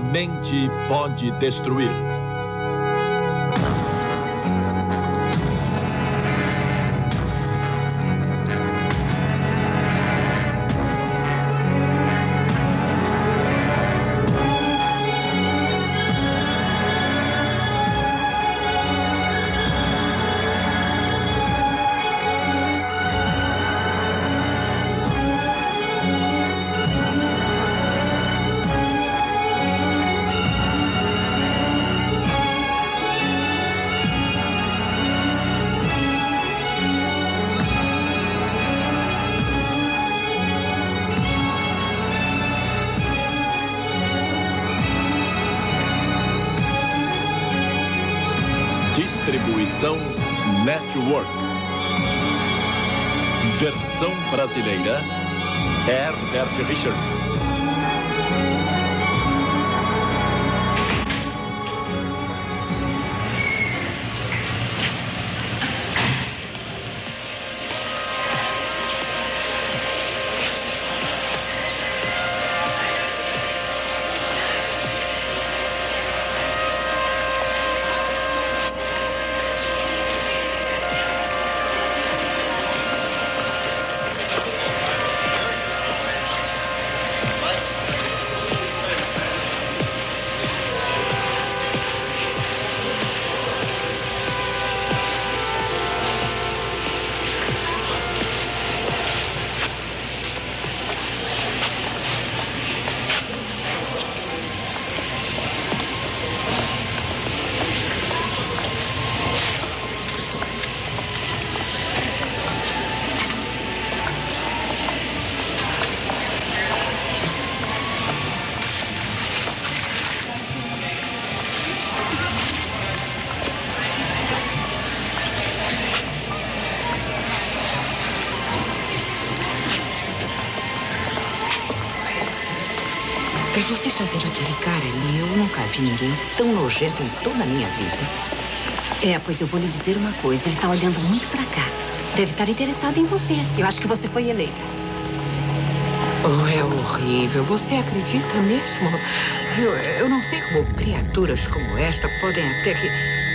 mente pode destruir. Em toda a minha vida. É, pois eu vou lhe dizer uma coisa. Ele tá olhando muito pra cá. Deve estar interessado em você. Eu acho que você foi eleita. Oh, é horrível. Você acredita mesmo? Eu, eu não sei como criaturas como esta podem até que.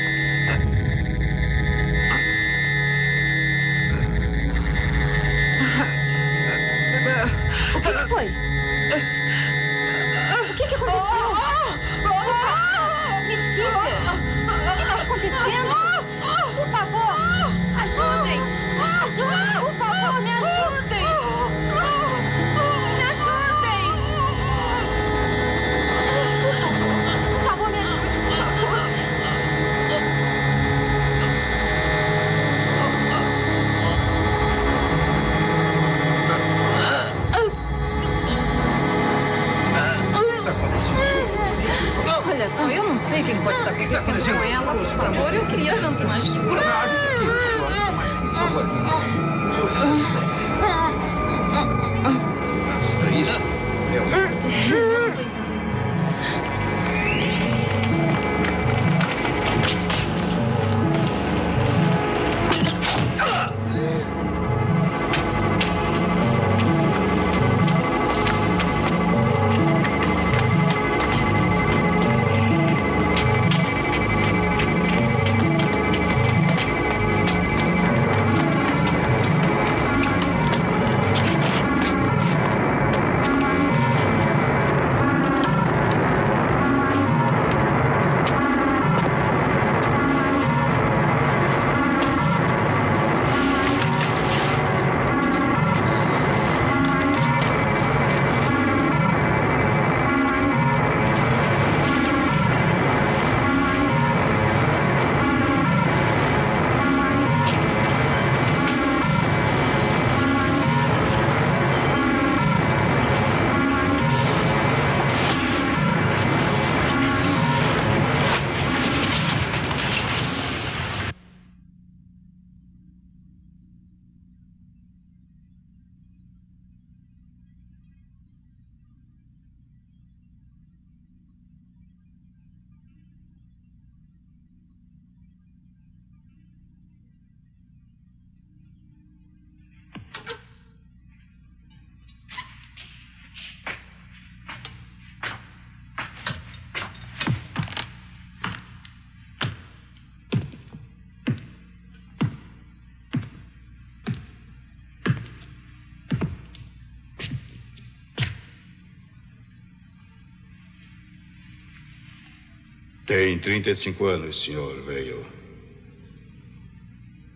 Tem 35 anos, senhor Veio.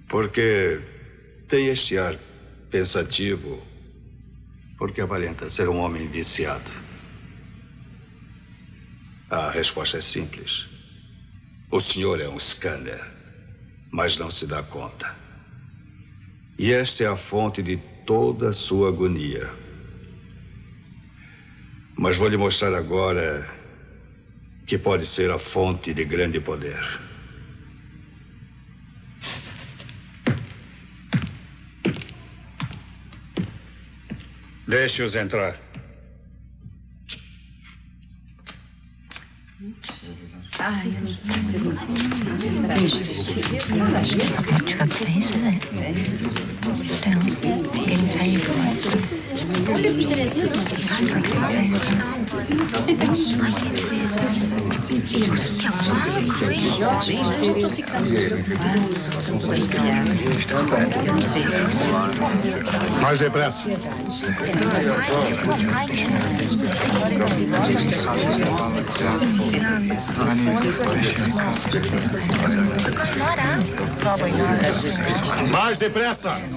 Porque tem este ar pensativo. Porque aparenta ser um homem viciado. A resposta é simples. O senhor é um scanner, mas não se dá conta. E esta é a fonte de toda a sua agonia. Mas vou lhe mostrar agora que pode ser a fonte de grande poder. Deixe-os entrar. Ai, eu não sei se eu vou pro Mais depressa. Mais depressa.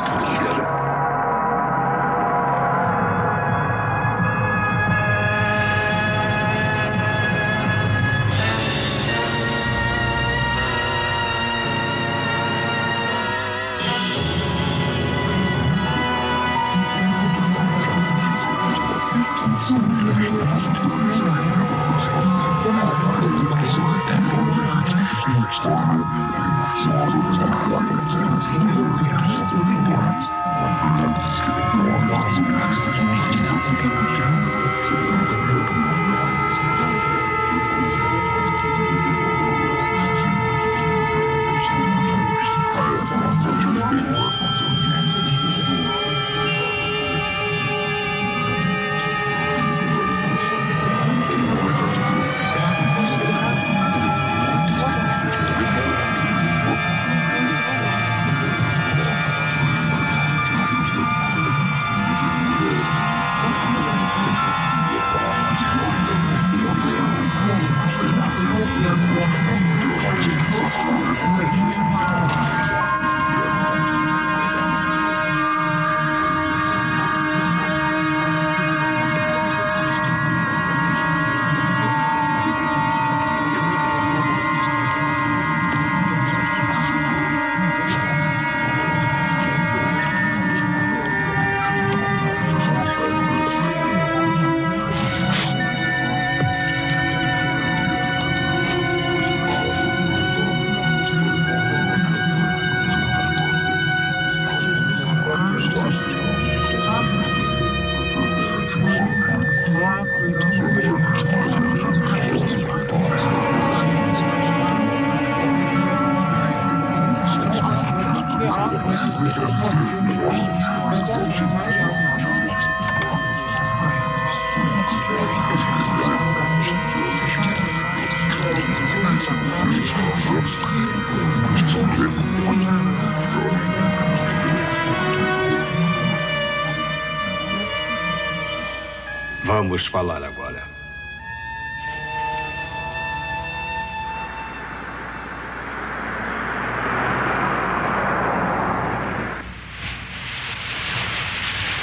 Vamos falar agora.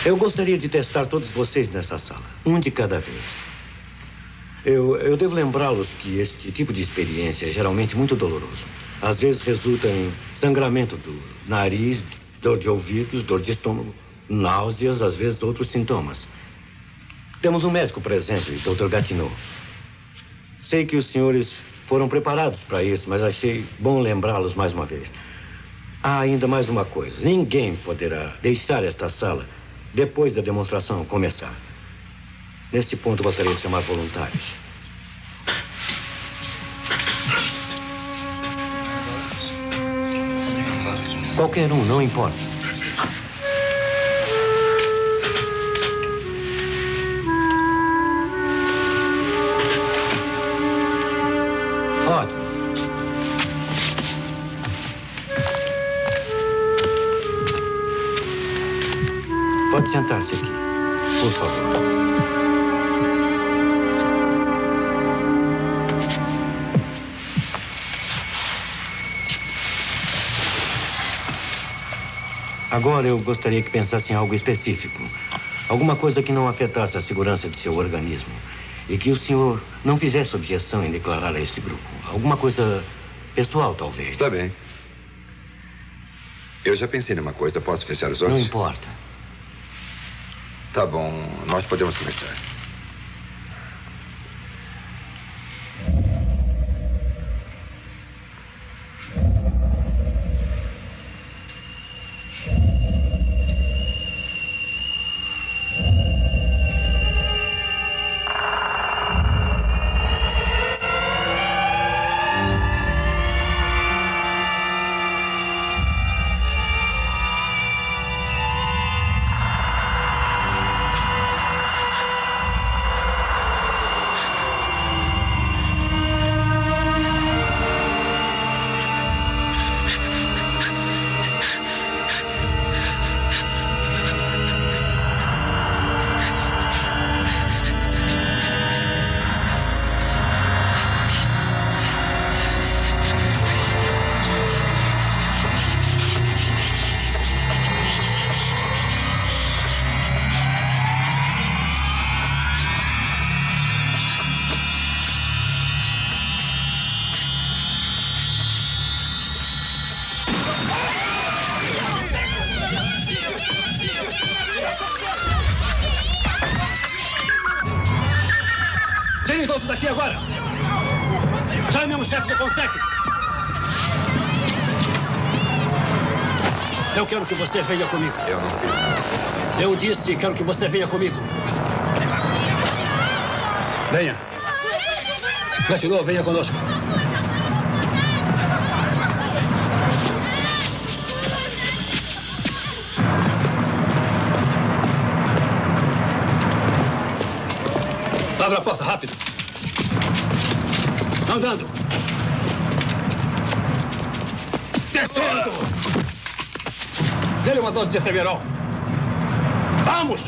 Eu gostaria de testar todos vocês nessa sala, um de cada vez. Eu, eu devo lembrá-los que este tipo de experiência é geralmente muito doloroso. Às vezes resulta em sangramento do nariz, dor de ouvidos, dor de estômago, náuseas, às vezes outros sintomas. Temos um médico presente, Dr. Gatineau. Sei que os senhores foram preparados para isso, mas achei bom lembrá-los mais uma vez. Há ainda mais uma coisa: ninguém poderá deixar esta sala depois da demonstração começar. Neste ponto, gostaria de chamar voluntários. Qualquer um, não importa. Pode sentar-se aqui, por favor. Agora eu gostaria que pensasse em algo específico. Alguma coisa que não afetasse a segurança de seu organismo. E que o senhor não fizesse objeção em declarar a este grupo. Alguma coisa pessoal, talvez. Está bem. Eu já pensei numa coisa. Posso fechar os olhos? Não importa. Tá bom. Nós podemos começar. Que você venha comigo. Eu não fiz nada. Eu disse, quero que você venha comigo. Venha. Gatilô, venha conosco. Abra a porta, rápido. Andando. Dose de efemerol. Vamos!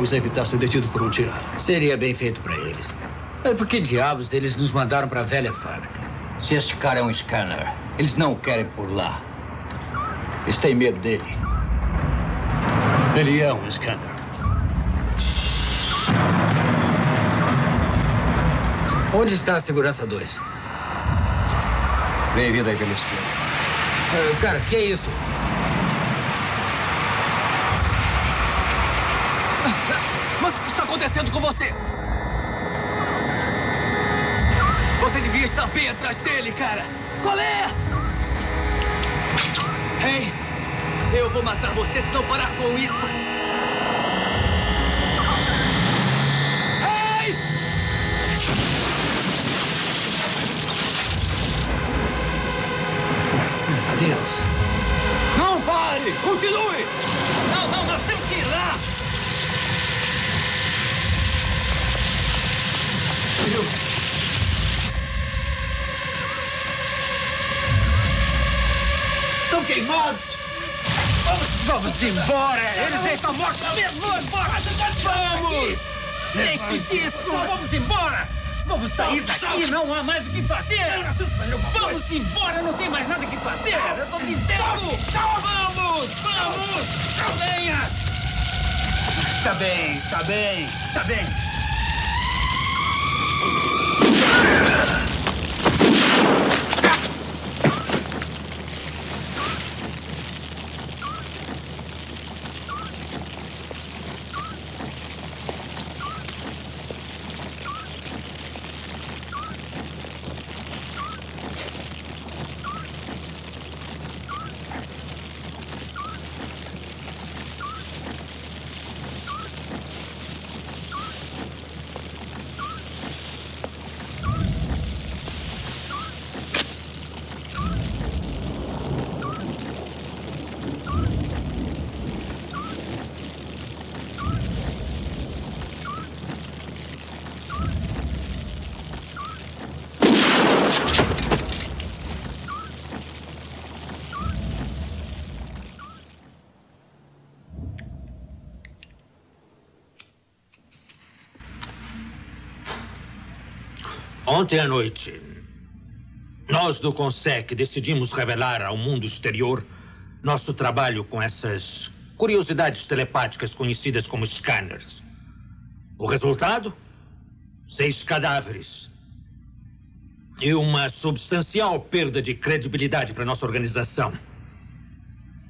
É evitar ser detido por um tirano. Seria bem feito para eles. Mas por que diabos eles nos mandaram para a velha fábrica? Se este cara é um scanner, eles não o querem por lá. Eles têm medo dele. Ele é um scanner. Onde está a segurança 2? Bem-vindo aí pelo esquerdo. Ah, cara, que é isso? Mas o que está acontecendo com você? Você devia estar bem atrás dele, cara. Qual é? Ei, eu vou matar você se não parar com isso. Mesmo! Vamos embora! Vamos! Deixe disso! Vamos embora! Vamos sair daqui! Não há mais o que fazer! Vamos embora! Não tem mais nada que fazer! Eu estou dizendo! Vamos! Vamos! Venha! Está bem, está bem, está bem. Ontem à noite, nós do CONSEC decidimos revelar ao mundo exterior nosso trabalho com essas curiosidades telepáticas conhecidas como scanners. O resultado? Seis cadáveres. E uma substancial perda de credibilidade para nossa organização.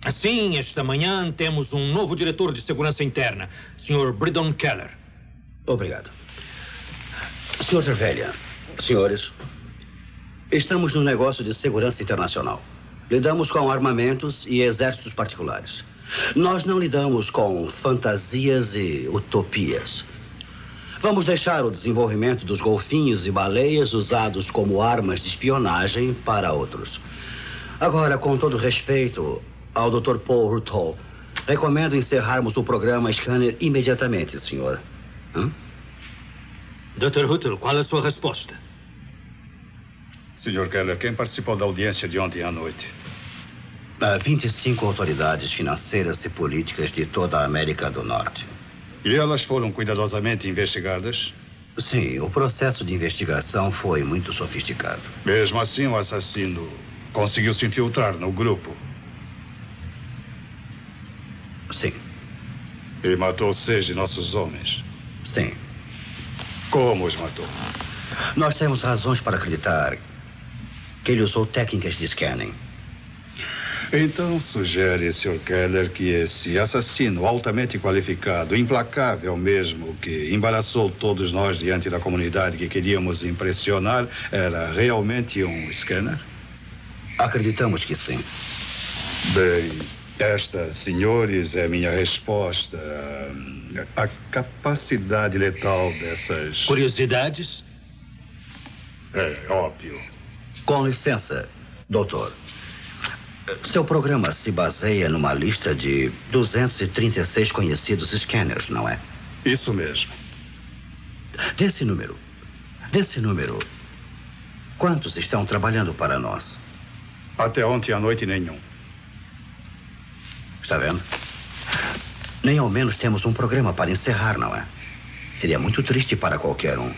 Assim, esta manhã temos um novo diretor de segurança interna, Sr. Bridon Keller. Obrigado. Senhor Trevelyan, senhores, estamos no negócio de segurança internacional. Lidamos com armamentos e exércitos particulares. Nós não lidamos com fantasias e utopias. Vamos deixar o desenvolvimento dos golfinhos e baleias usados como armas de espionagem para outros. Agora, com todo respeito ao Dr. Paul Ruthall, recomendo encerrarmos o programa Scanner imediatamente, senhor. Hã? Dr. Hutter, qual é a sua resposta? Senhor Keller, quem participou da audiência de ontem à noite? Há 25 autoridades financeiras e políticas de toda a América do Norte. E elas foram cuidadosamente investigadas? Sim, o processo de investigação foi muito sofisticado. Mesmo assim, o assassino conseguiu se infiltrar no grupo. Sim. E matou seis de nossos homens. Sim. Como os matou? Nós temos razões para acreditar que ele usou técnicas de scanning. Então sugere, Sr. Keller, que esse assassino altamente qualificado, implacável mesmo, que embaraçou todos nós diante da comunidade que queríamos impressionar, era realmente um scanner? Acreditamos que sim. Bem, esta, senhores, é minha resposta. A capacidade letal dessas. Curiosidades? É óbvio. Com licença, doutor. Seu programa se baseia numa lista de 236 conhecidos scanners, não é? Isso mesmo. Desse número. Desse número. Quantos estão trabalhando para nós? Até ontem à noite, nenhum. Está vendo? Nem ao menos temos um programa para encerrar, não é? Seria muito triste para qualquer um.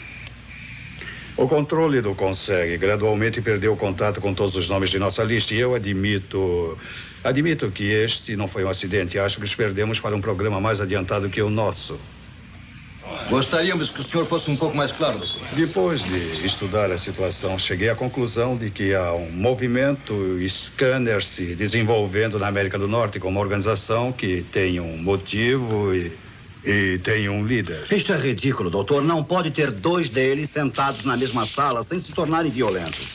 O controle do Consegue gradualmente perdeu contato com todos os nomes de nossa lista e eu admito. Admito que este não foi um acidente. Acho que os perdemos para um programa mais adiantado que o nosso. Gostaríamos que o senhor fosse um pouco mais claro, doutor. Depois de estudar a situação, cheguei à conclusão de que há um movimento scanner se desenvolvendo na América do Norte como organização que tem um motivo e, e tem um líder. Isto é ridículo, doutor. Não pode ter dois deles sentados na mesma sala sem se tornarem violentos.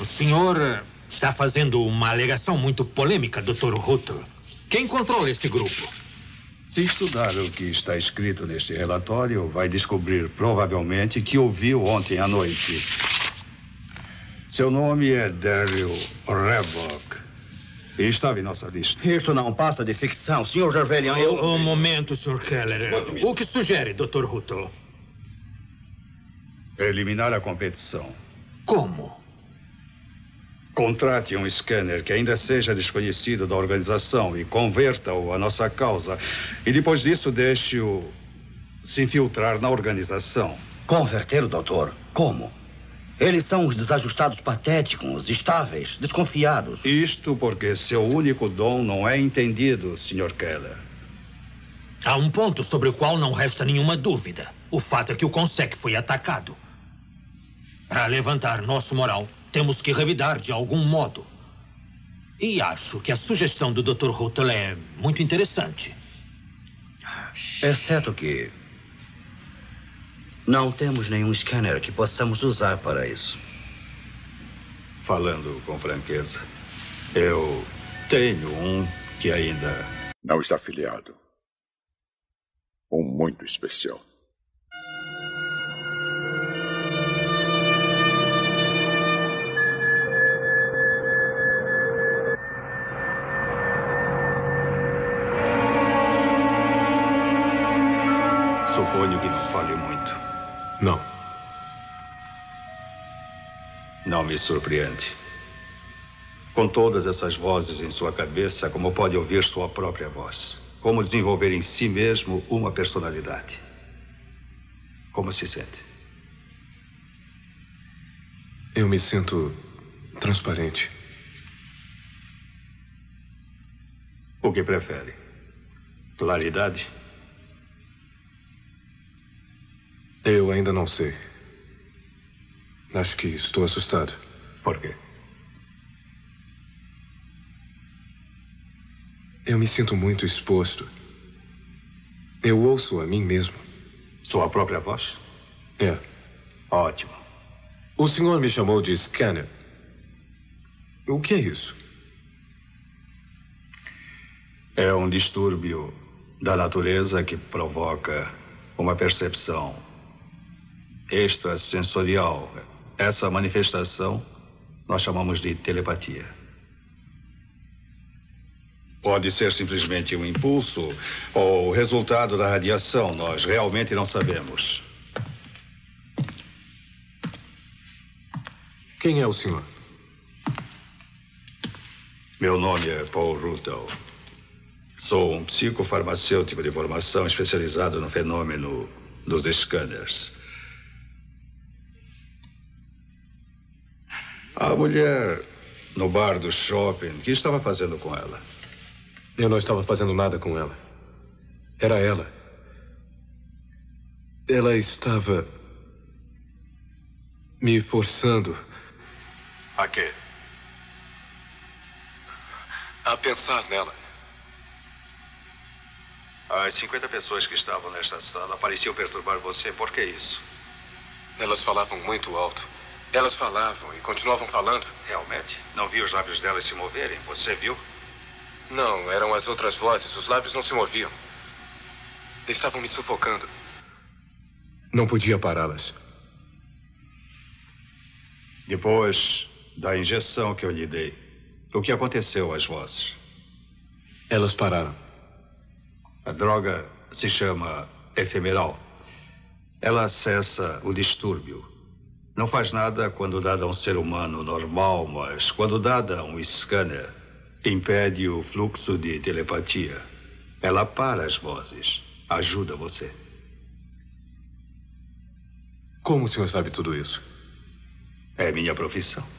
O senhor eh, está fazendo uma alegação muito polêmica, Dr. Rutter. Quem controla este grupo? Se estudar o que está escrito neste relatório, vai descobrir provavelmente que ouviu ontem à noite. Seu nome é Daryl Revok. Estava em nossa lista. Isto não passa de ficção. Senhor Gervelian, eu... Um momento, Sr. Keller. O que sugere, Dr. Ruto? Eliminar a competição. Como? Contrate um scanner que ainda seja desconhecido da organização e converta-o à nossa causa. E depois disso, deixe-o se infiltrar na organização. Converter o doutor? Como? Eles são os desajustados patéticos, estáveis, desconfiados. Isto porque seu único dom não é entendido, Sr. Keller. Há um ponto sobre o qual não resta nenhuma dúvida. O fato é que o Consec foi atacado. Para levantar nosso moral, temos que revidar de algum modo. E acho que a sugestão do Dr. Rutel é muito interessante. Exceto que não temos nenhum scanner que possamos usar para isso. Falando com franqueza, eu tenho um que ainda. Não está afiliado. Um muito especial. Me surpreende. Com todas essas vozes em sua cabeça, como pode ouvir sua própria voz? Como desenvolver em si mesmo uma personalidade? Como se sente? Eu me sinto transparente. O que prefere? Claridade? Eu ainda não sei. Acho que estou assustado. Por quê? Eu me sinto muito exposto. Eu ouço a mim mesmo. Sua própria voz? É. Ótimo. O senhor me chamou de scanner. O que é isso? É um distúrbio da natureza que provoca uma percepção extrasensorial. Essa manifestação nós chamamos de telepatia. Pode ser simplesmente um impulso ou resultado da radiação, nós realmente não sabemos. Quem é o senhor? Meu nome é Paul Rutel. Sou um psicofarmacêutico de formação especializado no fenômeno dos scanners. A mulher no bar do shopping, o que estava fazendo com ela? Eu não estava fazendo nada com ela. Era ela. Ela estava me forçando A quê? a pensar nela. As 50 pessoas que estavam nesta sala pareciam perturbar você. Por que isso? Elas falavam muito alto. Elas falavam e continuavam falando. Realmente? Não vi os lábios delas se moverem. Você viu? Não, eram as outras vozes. Os lábios não se moviam. Estavam me sufocando. Não podia pará-las. Depois da injeção que eu lhe dei, o que aconteceu às vozes? Elas pararam. A droga se chama efemeral. Ela cessa o distúrbio. Não faz nada quando dada a um ser humano normal, mas quando dada a um scanner, impede o fluxo de telepatia. Ela para as vozes. Ajuda você. Como o senhor sabe tudo isso? É minha profissão.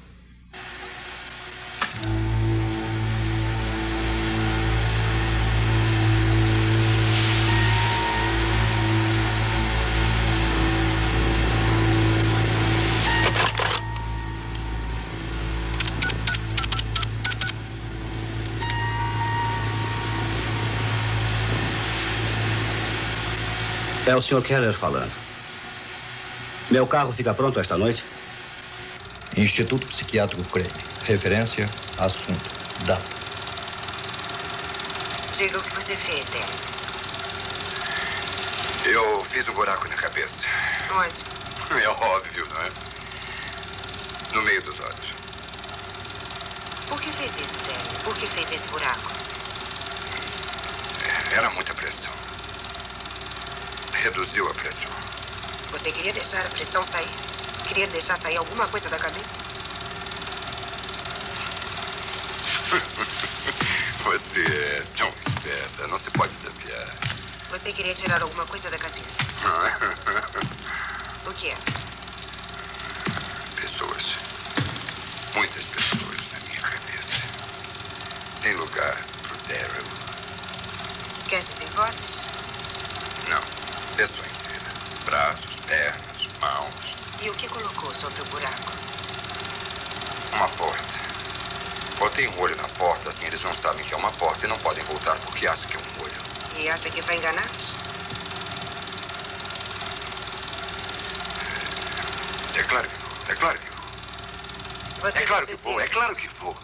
O Sr. Keller falando. Meu carro fica pronto esta noite? Instituto Psiquiátrico Creme. Referência, assunto, data. Diga o que você fez, Dan. Eu fiz um buraco na cabeça. Onde? É óbvio, não é? No meio dos olhos. Por que fez isso, Terry? Por que fez esse buraco? Era muita pressão. Reduziu a pressão. Você queria deixar a pressão sair? Queria deixar sair alguma coisa da cabeça? Você é tão esperta. Não se pode desafiar. Você queria tirar alguma coisa da cabeça? O que é? Pessoas. Muitas pessoas na minha cabeça. Sem lugar pro Daryl. Esses em vozes? Pessoa inteira. Braços, pernas, mãos. E o que colocou sobre o buraco? Uma porta. Botei um olho na porta, assim eles não sabem que é uma porta e não podem voltar porque acham que é um olho. E acha que vai enganá-los? É claro que vou. É claro que vou. Você é claro que vou. dizer- É claro que vou.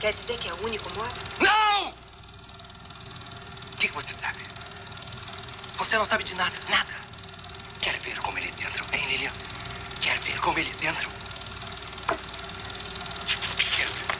Quer dizer que é o único modo? Não! O que, que você sabe? Você não sabe de nada. Nada. Quer ver como eles entram, hein, Lilian? Quer ver como eles entram? Quer ver?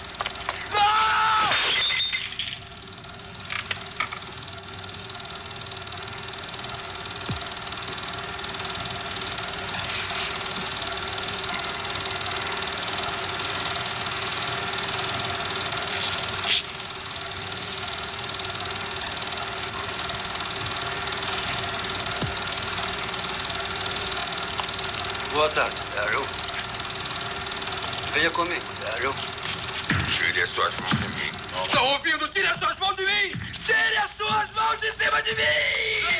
Boa tarde, Daryl. Venha comigo, Daryl. Tire as suas mãos de mim. Estão ouvindo? Tire as suas mãos de mim! Tire as suas mãos de cima de mim!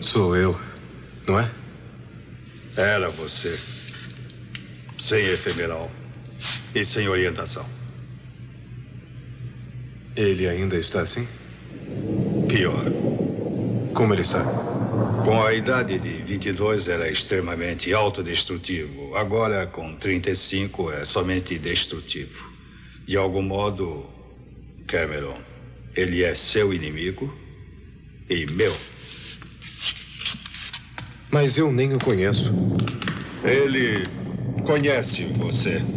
Sou eu, não é? Era você. Sem efemeral. E sem orientação. Ele ainda está assim? Pior. Como ele está? Com a idade de 22 era extremamente autodestrutivo. Agora, com 35, é somente destrutivo. De algum modo, Cameron, ele é seu inimigo e meu. Mas eu nem o conheço. Ele conhece você.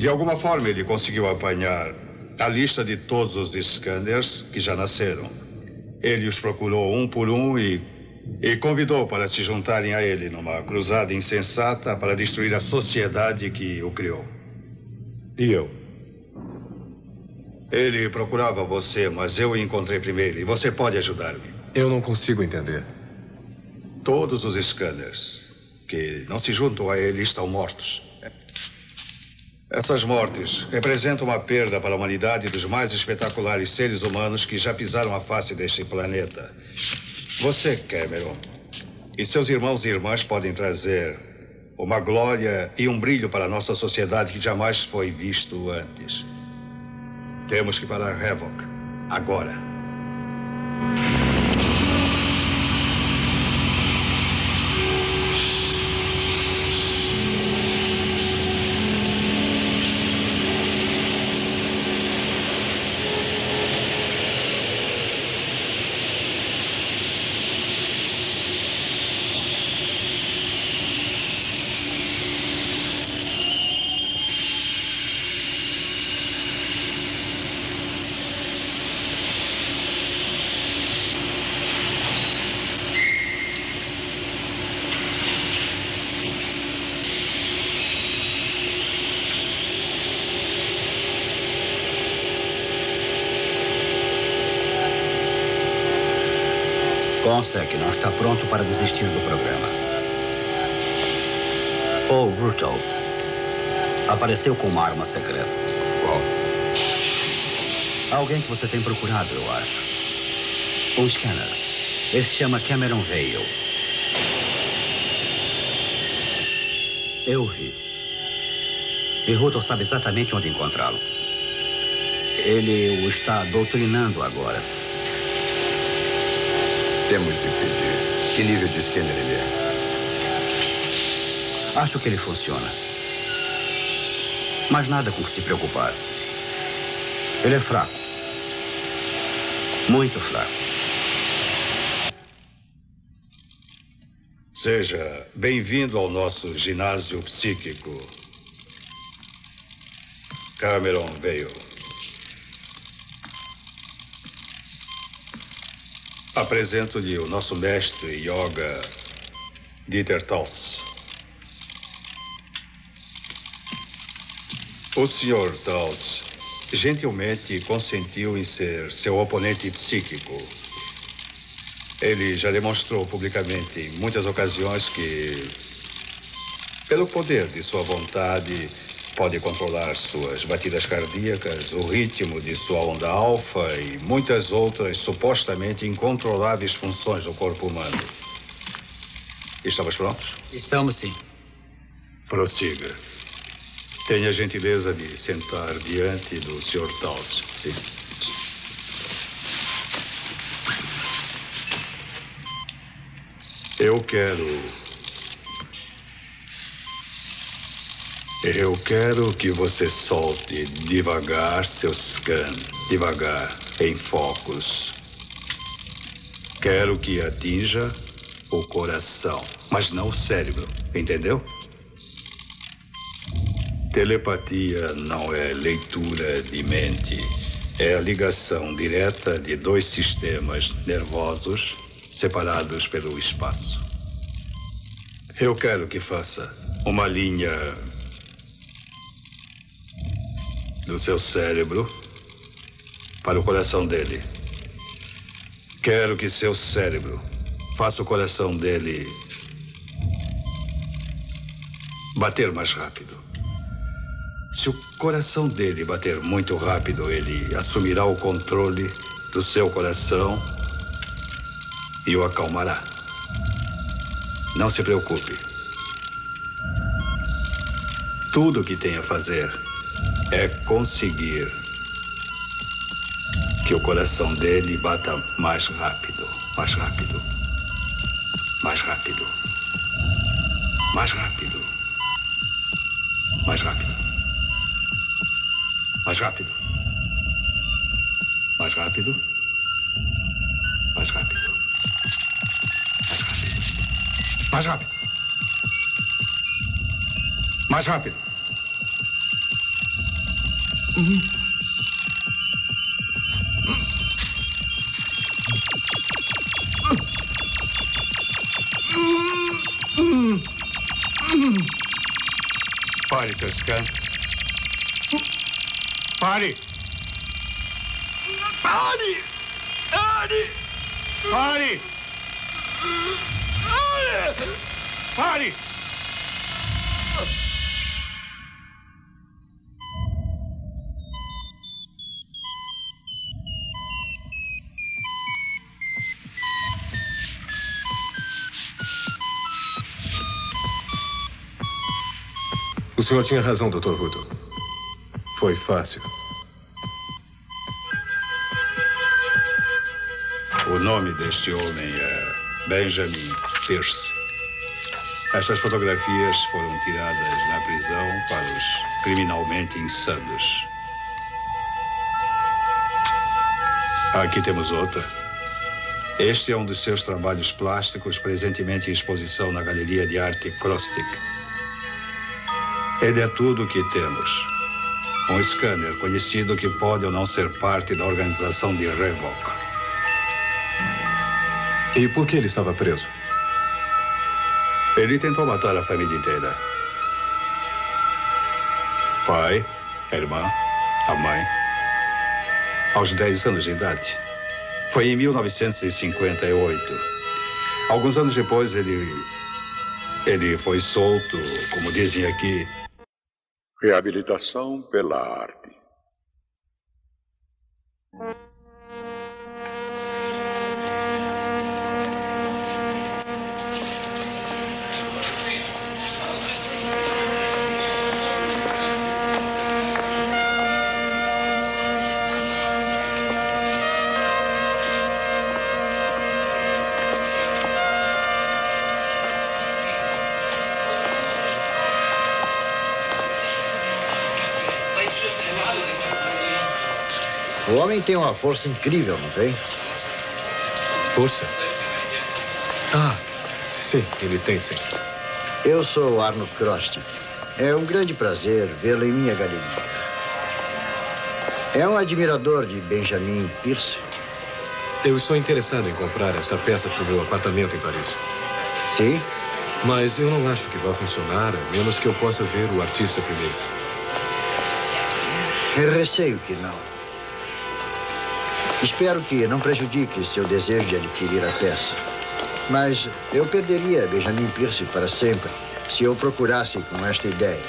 De alguma forma, ele conseguiu apanhar a lista de todos os scanners que já nasceram. Ele os procurou um por um e, e convidou para se juntarem a ele numa cruzada insensata para destruir a sociedade que o criou. E eu? Ele procurava você, mas eu o encontrei primeiro e você pode ajudar-me. Eu não consigo entender. Todos os scanners que não se juntam a ele estão mortos. Essas mortes representam uma perda para a humanidade dos mais espetaculares seres humanos que já pisaram a face deste planeta. Você, Cameron, e seus irmãos e irmãs podem trazer uma glória e um brilho para a nossa sociedade que jamais foi visto antes. Temos que parar Havoc. Agora. Consec não está pronto para desistir do programa. Paul Rutel apareceu com uma arma secreta. Qual? Alguém que você tem procurado, eu acho. Um scanner. Ele se chama Cameron Vale. Eu vi. E Rutel sabe exatamente onde encontrá-lo. Ele o está doutrinando agora. Temos de impedir. Que nível de scanner ele é? Acho que ele funciona. Mas nada com que se preocupar. Ele é fraco. Muito fraco. Seja bem-vindo ao nosso ginásio psíquico. Cameron veio. Apresento-lhe o nosso mestre yoga, Dieter Tautz. O Sr. Tautz gentilmente consentiu em ser seu oponente psíquico. Ele já demonstrou publicamente em muitas ocasiões que, pelo poder de sua vontade, pode controlar suas batidas cardíacas, o ritmo de sua onda alfa e muitas outras supostamente incontroláveis funções do corpo humano. Estamos prontos? Estamos sim. Prossiga. Tenha a gentileza de sentar diante do Sr. Taus. Sim. Eu quero. Eu quero que você solte devagar seu scan. Devagar, em focos. Quero que atinja o coração, mas não o cérebro. Entendeu? Telepatia não é leitura de mente. É a ligação direta de dois sistemas nervosos separados pelo espaço. Eu quero que faça uma linha do seu cérebro para o coração dele. Quero que seu cérebro faça o coração dele bater mais rápido. Se o coração dele bater muito rápido, ele assumirá o controle do seu coração e o acalmará. Não se preocupe. Tudo o que tem a fazer é conseguir que o coração dele bata mais rápido, mais rápido, mais rápido, mais rápido, mais rápido. Mais rápido. Mais rápido. Mais rápido. Mais rápido. Mais rápido. Mais rápido. パリですかパリパリパリパリパリパリ senhor tinha razão, Dr. Ruto. Foi fácil. O nome deste homem é Benjamin Pierce. Estas fotografias foram tiradas na prisão para os criminalmente insanos. Aqui temos outra. Este é um dos seus trabalhos plásticos presentemente em exposição na Galeria de Arte Krostik. Ele é tudo o que temos. Um scanner conhecido que pode ou não ser parte da organização de Revok. E por que ele estava preso? Ele tentou matar a família inteira. Pai, a irmã, a mãe. Aos 10 anos de idade. Foi em 1958. Alguns anos depois, ele. Ele foi solto, como dizem aqui, Reabilitação pela arte. Homem tem uma força incrível, não tem? Força? Ah, sim, ele tem sim. Eu sou Arno Crost. É um grande prazer vê-lo em minha galeria. É um admirador de Benjamin Pierce? Eu estou interessado em comprar esta peça para o meu apartamento em Paris. Sim? Mas eu não acho que vai funcionar, a menos que eu possa ver o artista primeiro. Eu receio que não. Espero que não prejudique seu desejo de adquirir a peça. Mas eu perderia Benjamin Pierce para sempre se eu procurasse com esta ideia.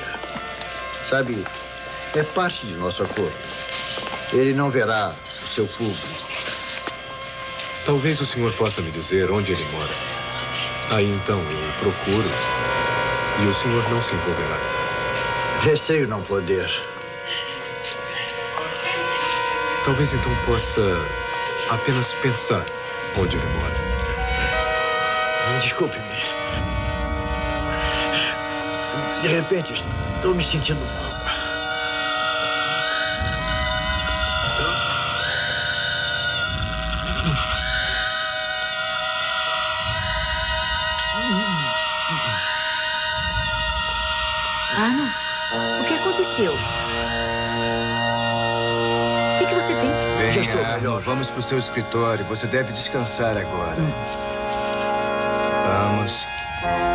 Sabe, é parte de nosso acordo. Ele não verá o seu público. Talvez o senhor possa me dizer onde ele mora. Aí então eu procuro e o senhor não se envolverá. Receio não poder. Talvez então possa apenas pensar onde ele mora. Desculpe-me. De repente, estou me sentindo o seu escritório. Você deve descansar agora. Vamos.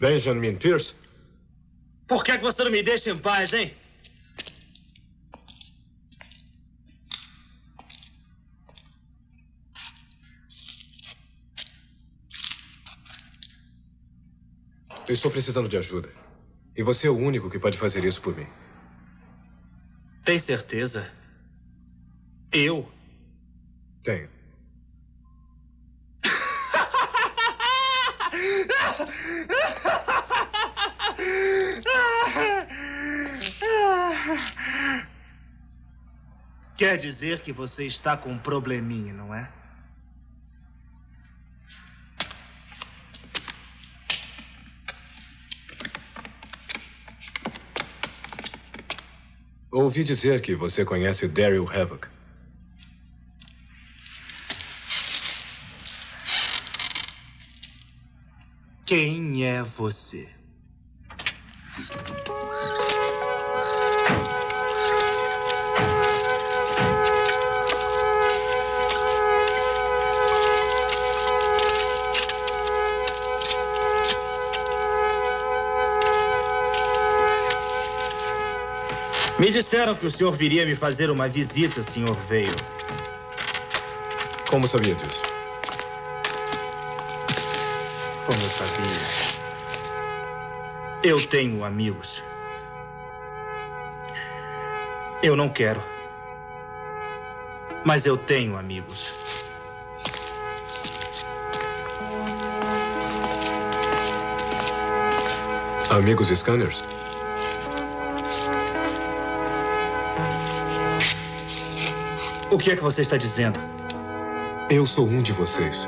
Benjamin Pierce? Por que, que você não me deixa em paz, hein? Eu estou precisando de ajuda. E você é o único que pode fazer isso por mim. Tem certeza? Eu? Tenho. Quer dizer que você está com um probleminha, não é? Ouvi dizer que você conhece Daryl Havoc. Quem é você? Disseram que o senhor viria me fazer uma visita, senhor Veio. Como sabia disso? Como eu sabia. Eu tenho amigos. Eu não quero. Mas eu tenho amigos. Amigos Scanners? O que é que você está dizendo? Eu sou um de vocês.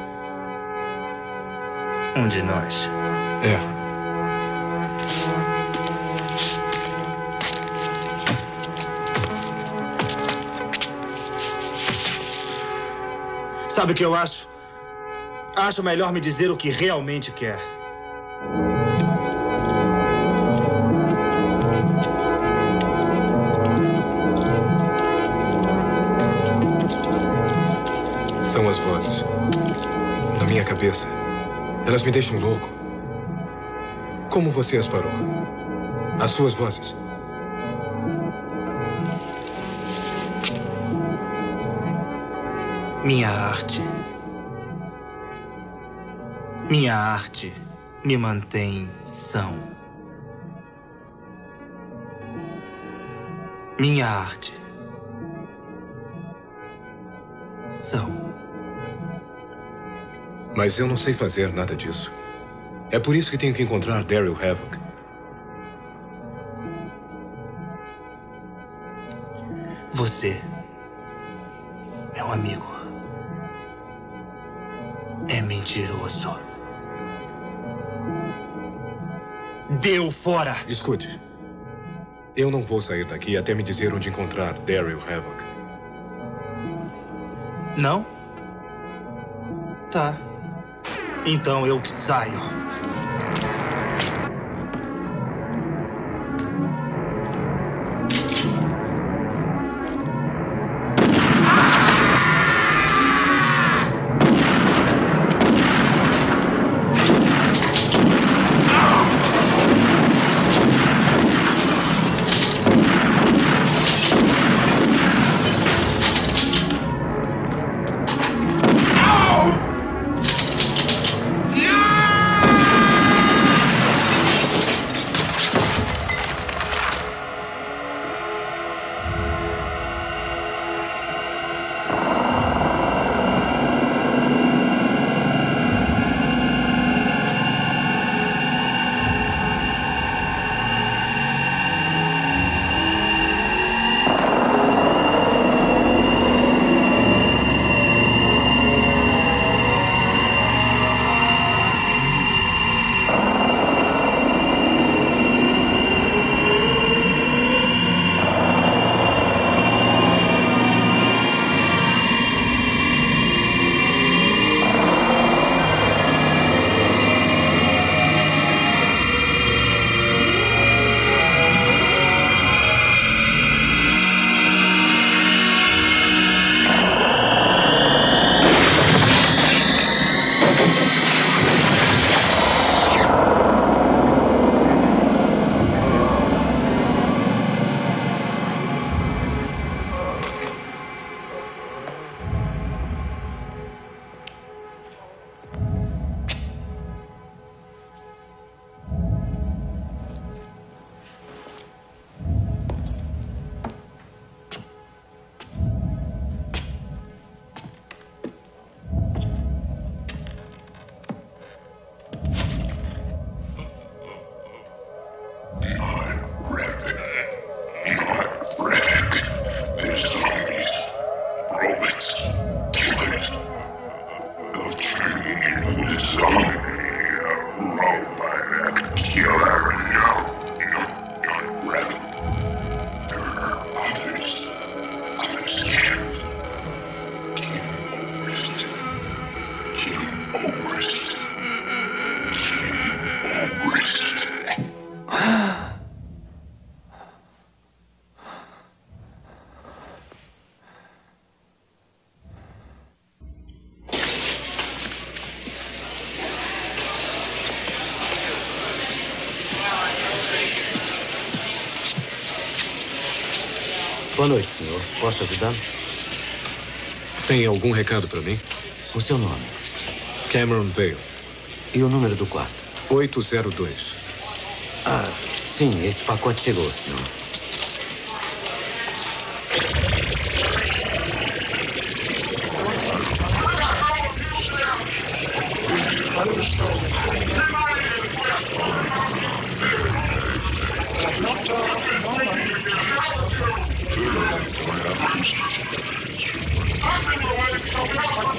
Um de nós. É. Sabe o que eu acho? Acho melhor me dizer o que realmente quer. Cabeça. Elas me deixam louco. Como você as parou? As suas vozes. Minha arte. Minha arte me mantém são. Minha arte. Mas eu não sei fazer nada disso. É por isso que tenho que encontrar Daryl Havoc. Você, meu amigo, é mentiroso. Deu fora! Escute. Eu não vou sair daqui até me dizer onde encontrar Daryl Havoc. Não? Tá. Então eu saio. Boa noite, senhor. Posso ajudar? Tem algum recado para mim? O seu nome? Cameron Vale. E o número do quarto? 802. Ah, sim, esse pacote chegou, senhor. Thank you.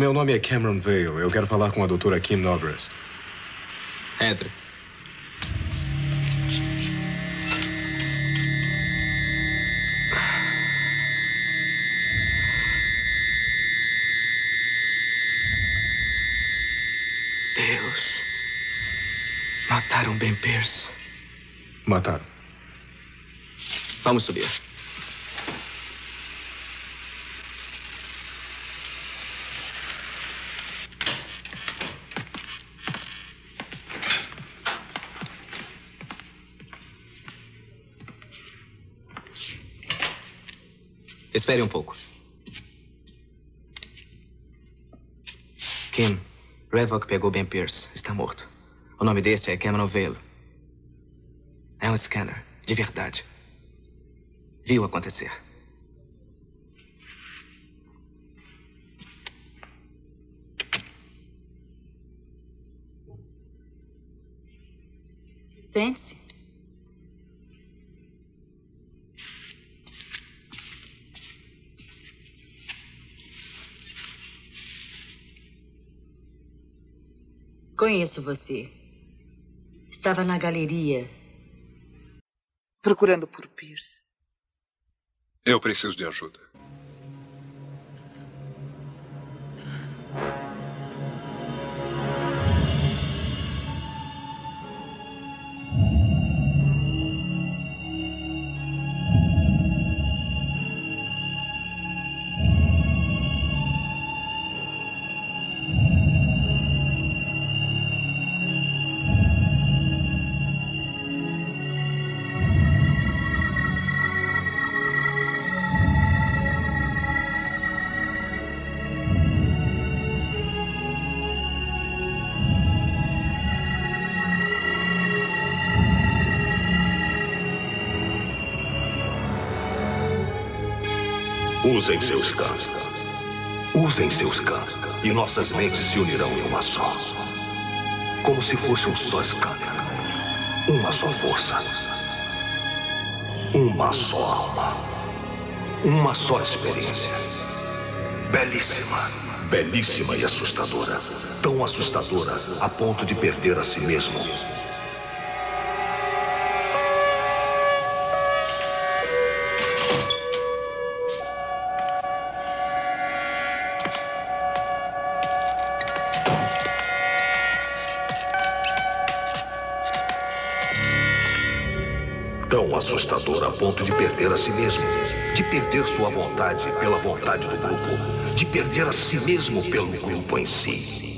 Meu nome é Cameron Vale. Eu quero falar com a doutora Kim Nobrest. Entre. Deus. Mataram Ben Pierce. Mataram. Vamos subir. Espere um pouco. Kim, Revok pegou Ben Pierce. Está morto. O nome deste é Cameron Vale. É um scanner, de verdade. Viu acontecer. Sente-se. Conheço você. Estava na galeria. Procurando por Pierce. Eu preciso de ajuda. Usem seus cães. Usem seus cães. E nossas mentes se unirão em uma só. Como se fosse um só scanner. Uma só força. Uma só alma. Uma só experiência. Belíssima. Belíssima e assustadora. Tão assustadora a ponto de perder a si mesmo. Ponto de perder a si mesmo. De perder sua vontade pela vontade do grupo. De perder a si mesmo pelo grupo em si.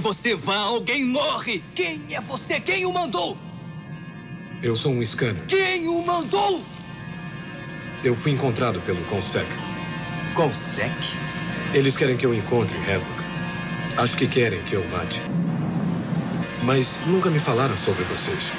Que você vá, alguém morre. Quem é você? Quem o mandou? Eu sou um scanner. Quem o mandou? Eu fui encontrado pelo Consec. Consec? Eles querem que eu encontre Havoc. Acho que querem que eu mate. Mas nunca me falaram sobre vocês.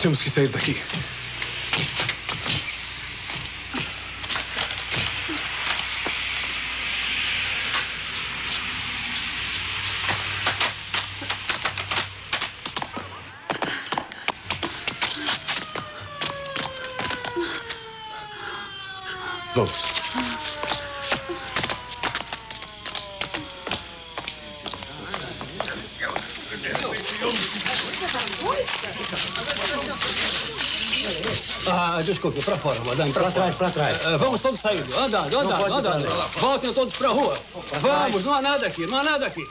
Temos que sair daqui. Desculpe, pra fora, madame. Pra, trás, pra trás. vamos todos saindo. Andando, andando, andando. não. Voltem todos pra rua. Vamos, não há nada aqui, não há nada aqui.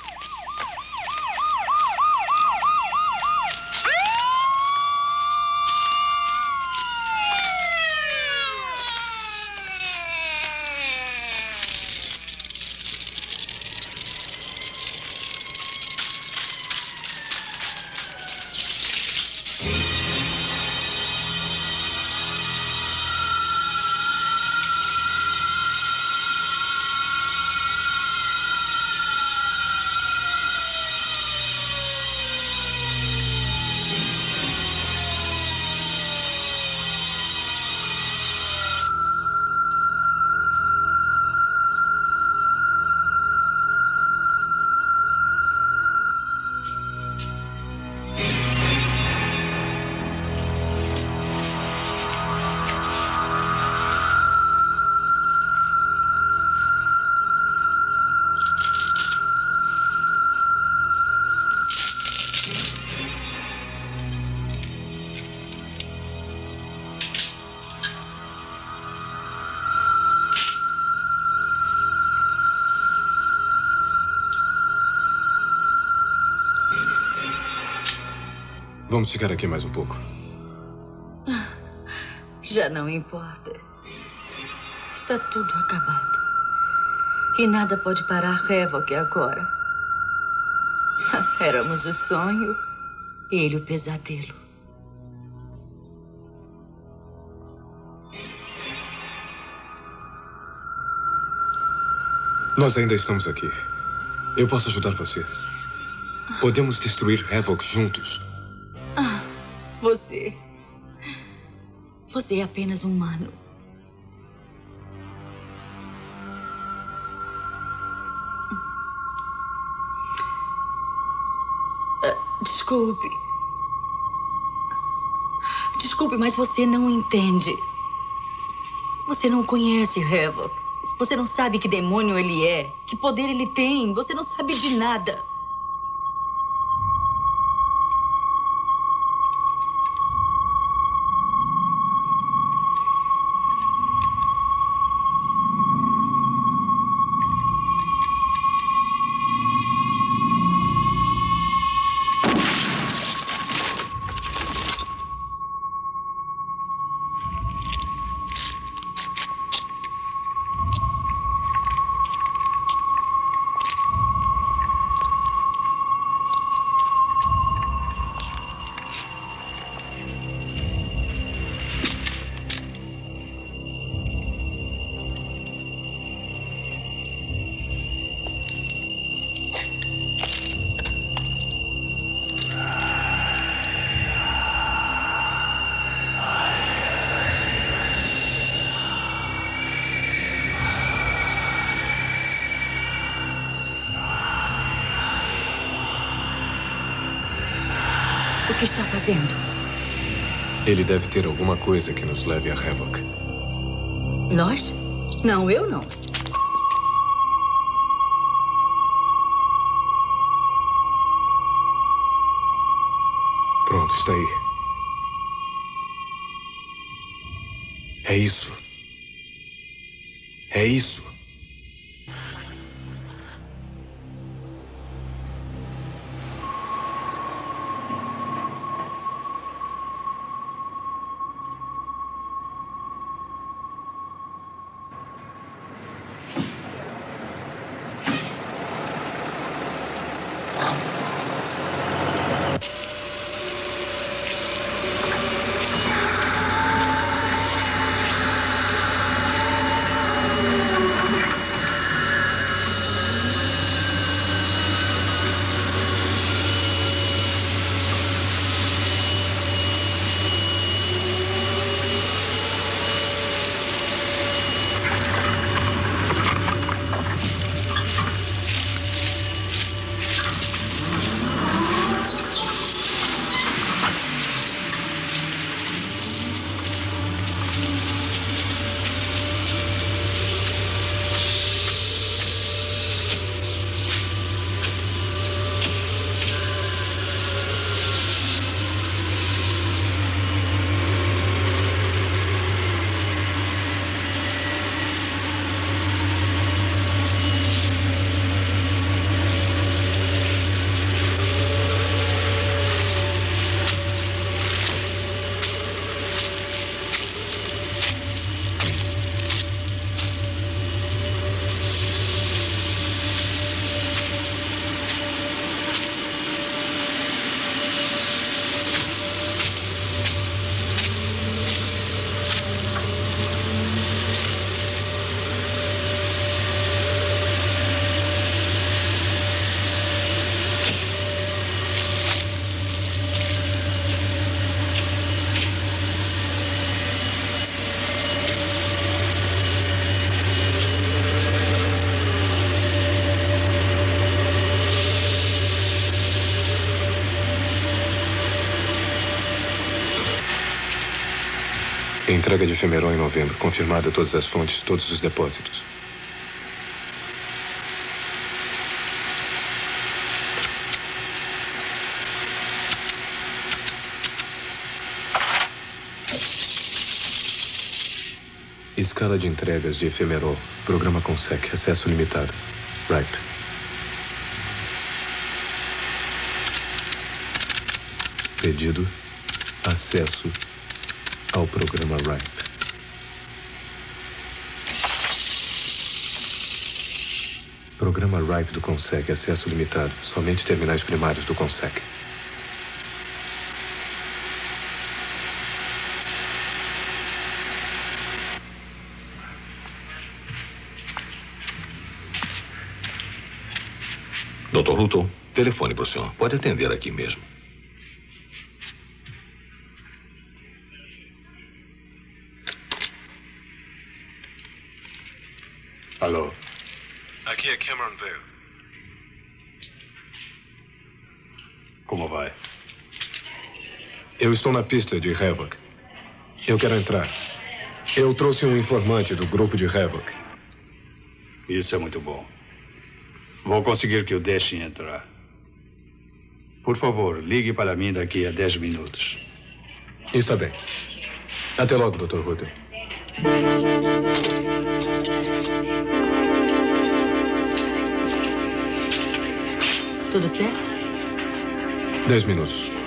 Vamos ficar aqui mais um pouco. Já não importa. Está tudo acabado. E nada pode parar Havoc agora. Éramos o sonho e ele o pesadelo. Nós ainda estamos aqui. Eu posso ajudar você. Podemos destruir Havoc juntos. Você é apenas humano. Ah, Desculpe. Desculpe, mas você não entende. Você não conhece Havoc. Você não sabe que demônio ele é, que poder ele tem. Você não sabe de nada. Deve ter alguma coisa que nos leve a Havoc. Nós? Não, eu não. Pronto, está aí. É isso. É isso. Entrega de efemerol em novembro. Confirmada todas as fontes, todos os depósitos. Escala de entregas de efemerol. Programa Consec. Acesso limitado. Right. Pedido. Acesso ao programa RIPE. Programa RIPE do Consec, acesso limitado. Somente terminais primários do Consec. Dr. Luton, telefone para o senhor. Pode atender aqui mesmo. Eu estou na pista de Havoc. Eu quero entrar. Eu trouxe um informante do grupo de Havoc. Isso é muito bom. Vou conseguir que o deixem entrar. Por favor, ligue para mim daqui a 10 minutos. Está bem. Até logo, Dr. Rutter. Tudo certo? Dez minutos.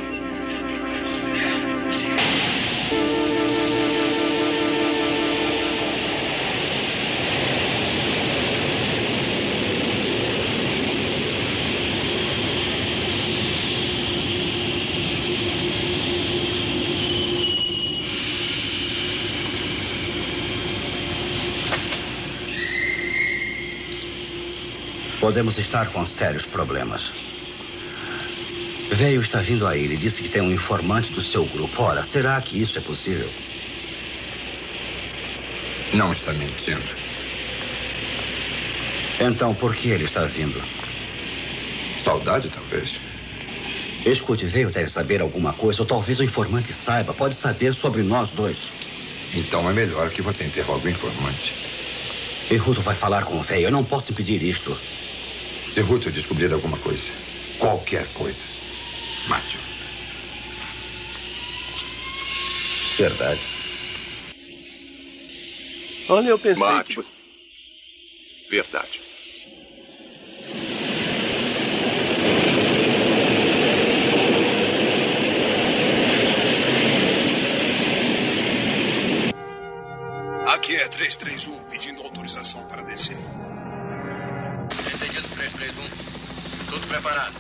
Podemos estar com sérios problemas. Veio está vindo a ele disse que tem um informante do seu grupo. Ora, será que isso é possível? Não está mentindo. Então, por que ele está vindo? Saudade, talvez. Escute, veio deve saber alguma coisa, ou talvez o informante saiba. Pode saber sobre nós dois. Então é melhor que você interrogue o informante. E Ruto vai falar com o velho. Eu não posso impedir isto. Se Ruto descobrir alguma coisa, qualquer coisa, mate-o. Verdade. Olha, eu pensei Mate. que... Verdade. Aqui é 331 preparado.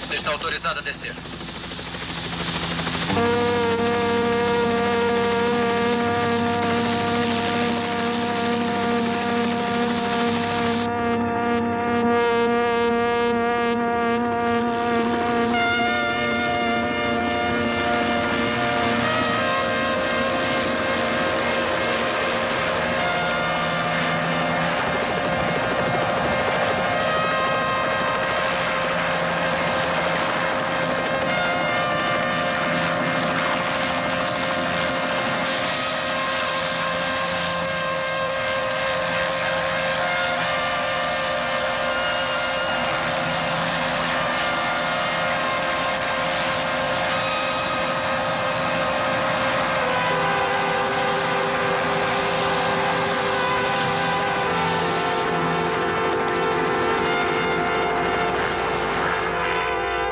Você está autorizado a descer.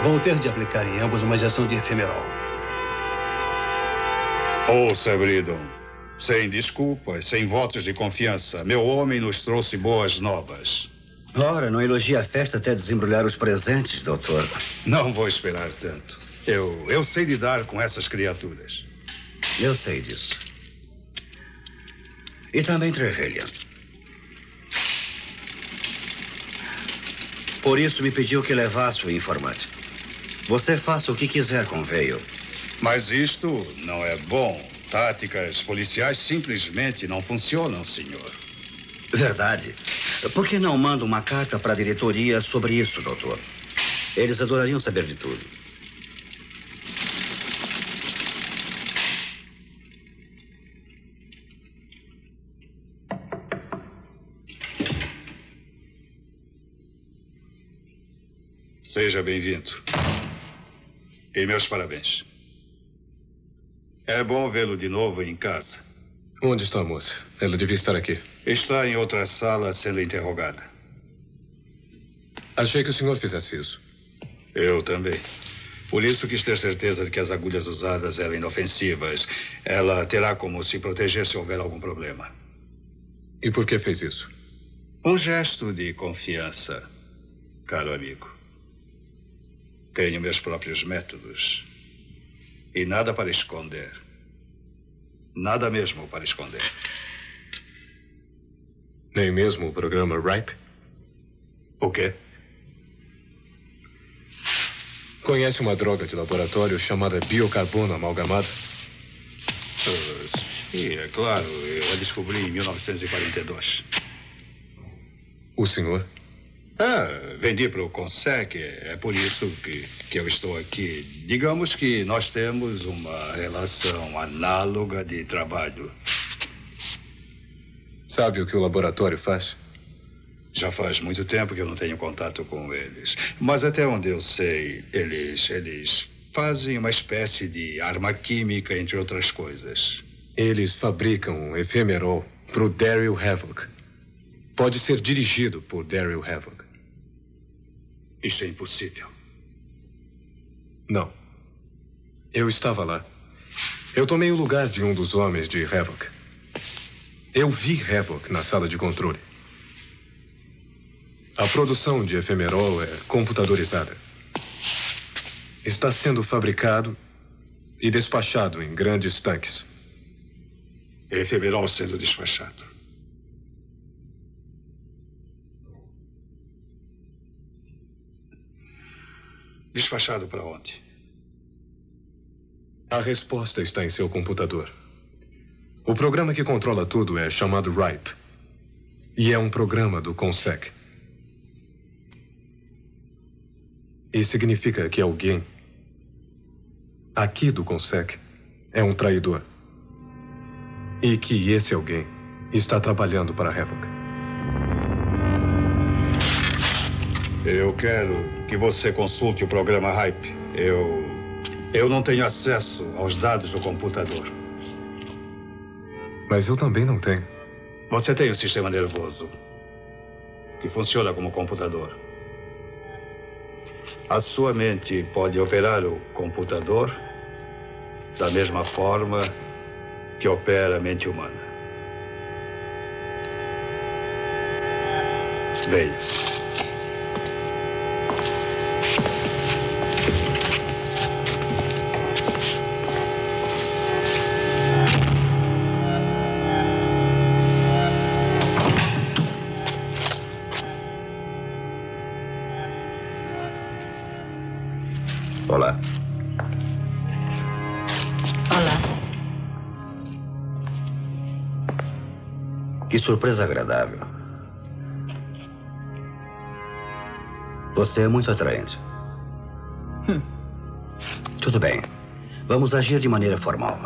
Vou ter de aplicar em ambos uma injeção de efemerol. Ouça, Bridon. Sem desculpas, sem votos de confiança, meu homem nos trouxe boas novas. Ora, não elogia a festa até desembrulhar os presentes, doutor. Não vou esperar tanto. Eu, eu sei lidar com essas criaturas. Eu sei disso. E também Trevelyan. Por isso me pediu que levasse o informante. Você faça o que quiser com o veio. Mas isto não é bom. Táticas policiais simplesmente não funcionam, senhor. Verdade. Por que não manda uma carta para a diretoria sobre isso, doutor? Eles adorariam saber de tudo. Seja bem-vindo. E meus parabéns. É bom vê-lo de novo em casa. Onde está a moça? Ela devia estar aqui. Está em outra sala sendo interrogada. Achei que o senhor fizesse isso. Eu também. Por isso quis ter certeza de que as agulhas usadas eram inofensivas. Ela terá como se proteger se houver algum problema. E por que fez isso? Um gesto de confiança, caro amigo. Tenho meus próprios métodos. E nada para esconder. Nada mesmo para esconder. Nem mesmo o programa RIPE? O quê? Conhece uma droga de laboratório chamada biocarbono amalgamado? Uh, sim, é claro. Eu a descobri em 1942. O senhor? Ah, vendi para o Consec. É por isso que, que eu estou aqui. Digamos que nós temos uma relação análoga de trabalho. Sabe o que o laboratório faz? Já faz muito tempo que eu não tenho contato com eles. Mas até onde eu sei, eles, eles fazem uma espécie de arma química, entre outras coisas. Eles fabricam um efemerol para o Daryl Havoc. Pode ser dirigido por Daryl Havoc. Isso é impossível. Não. Eu estava lá. Eu tomei o lugar de um dos homens de Havoc. Eu vi Havoc na sala de controle. A produção de efemerol é computadorizada. Está sendo fabricado e despachado em grandes tanques. Efemerol sendo despachado. Despachado para onde? A resposta está em seu computador. O programa que controla tudo é chamado RIPE. E é um programa do CONSEC. E significa que alguém aqui do Consec é um traidor. E que esse alguém está trabalhando para a Havoc. Eu quero que você consulte o programa Hype. Eu. Eu não tenho acesso aos dados do computador. Mas eu também não tenho. Você tem o um sistema nervoso, que funciona como computador. A sua mente pode operar o computador da mesma forma que opera a mente humana. Venha. Surpresa agradável. Você é muito atraente. Hum. Tudo bem. Vamos agir de maneira formal.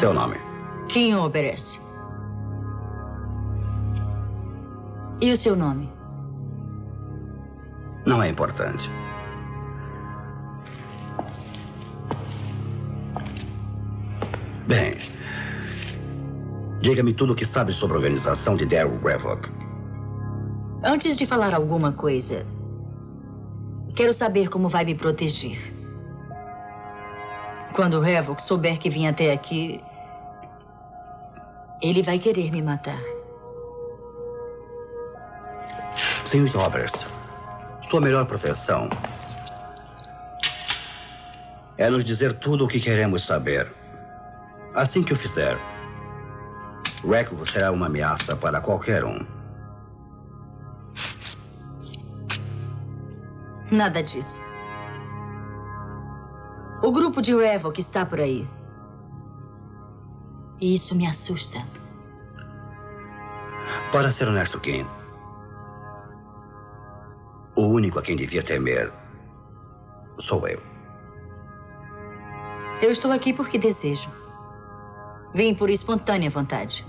Seu nome? Quem obedece? E o seu nome? Não é importante. Diga-me tudo o que sabe sobre a organização de Daryl Revok. Antes de falar alguma coisa, quero saber como vai me proteger. Quando o Revok souber que vim até aqui, ele vai querer me matar. Sr. Roberts, sua melhor proteção é nos dizer tudo o que queremos saber. Assim que o fizer, Reco será uma ameaça para qualquer um. Nada disso. O grupo de Revok está por aí. E isso me assusta. Para ser honesto, Kim, o único a quem devia temer sou eu. Eu estou aqui porque desejo. Vim por espontânea vontade.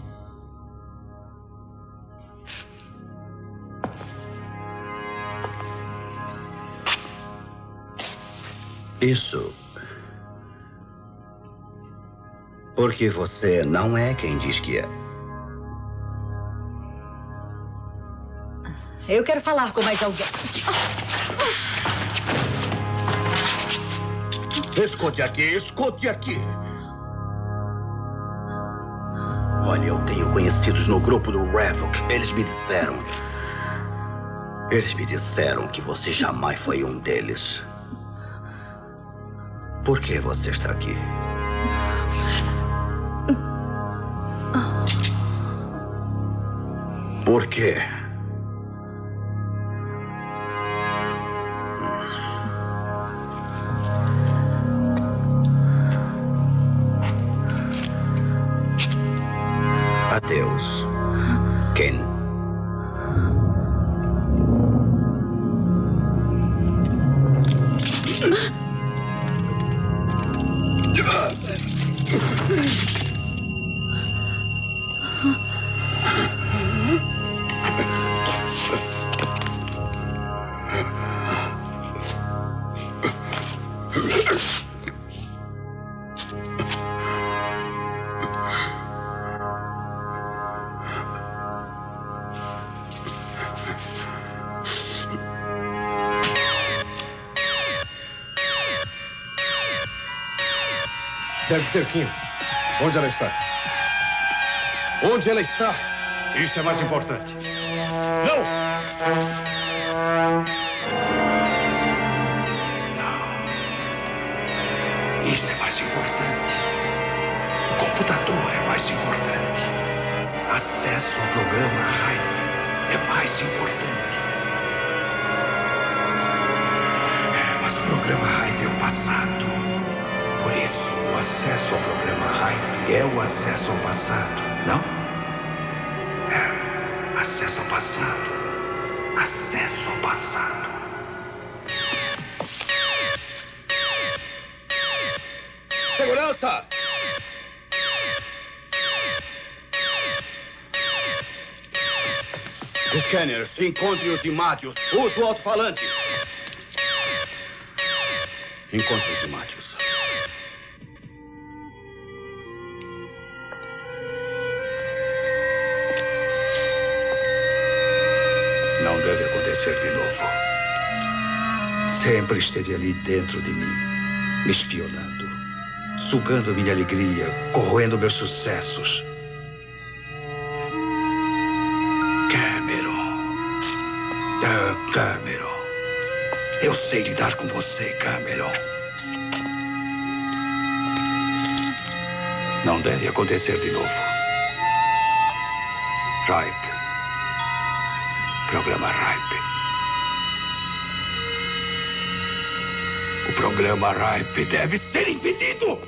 Isso. Porque você não é quem diz que é. Eu quero falar com mais alguém. Escute aqui, escute aqui. Olha, eu tenho conhecidos no grupo do Revok. Eles me disseram. Eles me disseram que você jamais foi um deles. Por que você está aqui? Por quê? Kim. Onde ela está? Onde ela está? Isso é mais importante. Não! Isto é mais importante. O computador é mais importante. Acesso ao programa Hype é o acesso ao passado, não? É. Acesso ao passado. Acesso ao passado. Segurança! Scanners, encontre-os e Use o alto-falante. Encontre-os e. Sempre esteve ali dentro de mim, me espionando, sugando minha alegria, corroendo meus sucessos. Cameron. Ah, Cameron. Eu sei lidar com você, Cameron. Não deve acontecer de novo. Ripe. Programa Ripe. Programa Ripe deve ser impedido!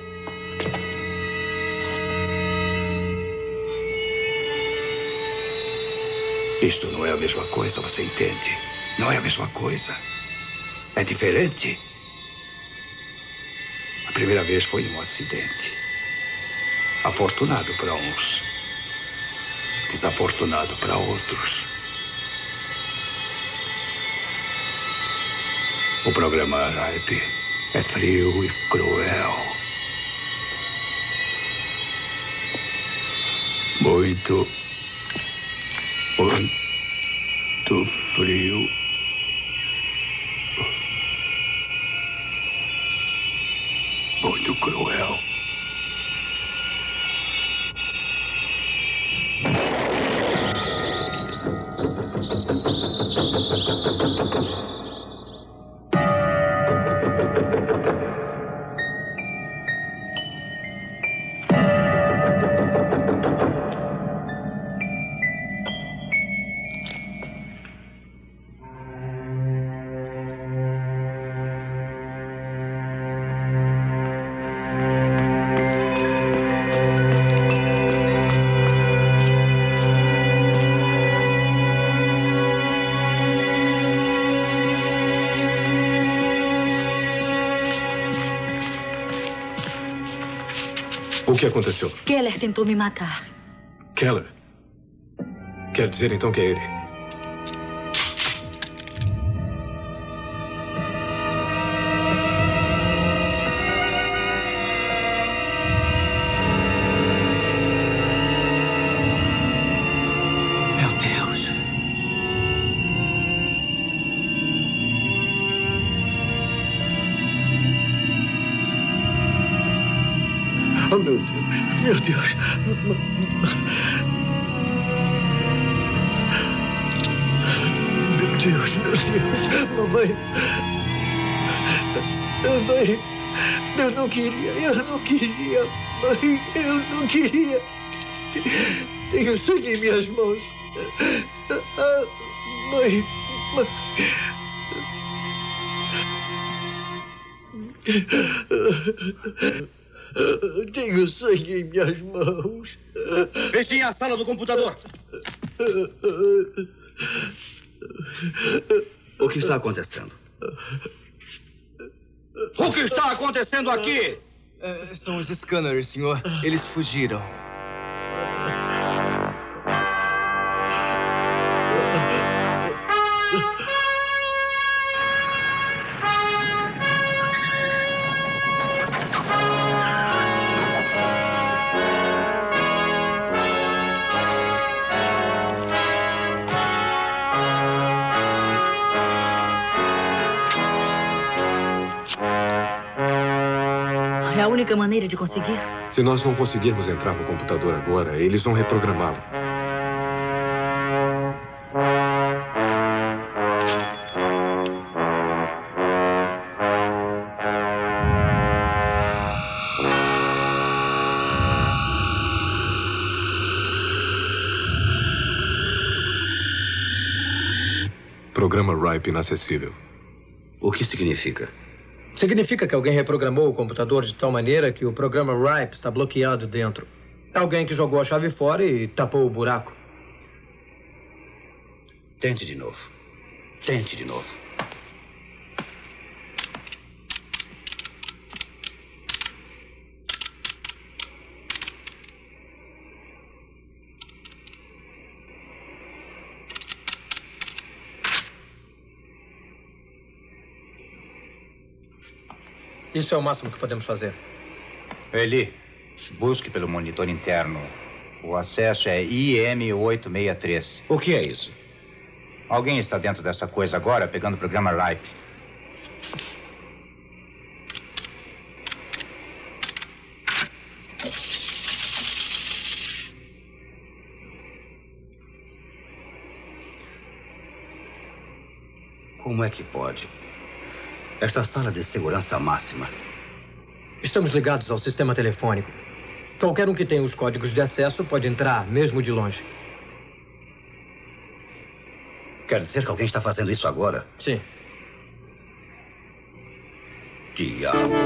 Isto não é a mesma coisa, você entende? Não é a mesma coisa. É diferente. A primeira vez foi um acidente. Afortunado para uns, desafortunado para outros. O programa Ripe é frio e cruel. Muito, muito frio. Muito cruel. Aconteceu? Keller tentou me matar. Keller. Quer dizer então que é ele? Em minhas mãos. Ah, Mãe. mãe. Tenho sangue em minhas mãos. Fechem a sala do computador. O que está acontecendo? O que está acontecendo aqui? É, são os scanners, senhor. Eles fugiram. Única maneira de conseguir. Se nós não conseguirmos entrar no computador agora, eles vão reprogramá-lo. Programa Ripe inacessível. O que significa? Significa que alguém reprogramou o computador de tal maneira que o programa RIPE está bloqueado dentro. Alguém que jogou a chave fora e tapou o buraco. Tente de novo. Tente de novo. Isso é o máximo que podemos fazer. Eli, busque pelo monitor interno. O acesso é IM863. O que é isso? Alguém está dentro dessa coisa agora, pegando o programa RIPE. Como é que pode? Esta sala de segurança máxima. Estamos ligados ao sistema telefônico. Qualquer um que tenha os códigos de acesso pode entrar, mesmo de longe. Quer dizer que alguém está fazendo isso agora? Sim. Diabo.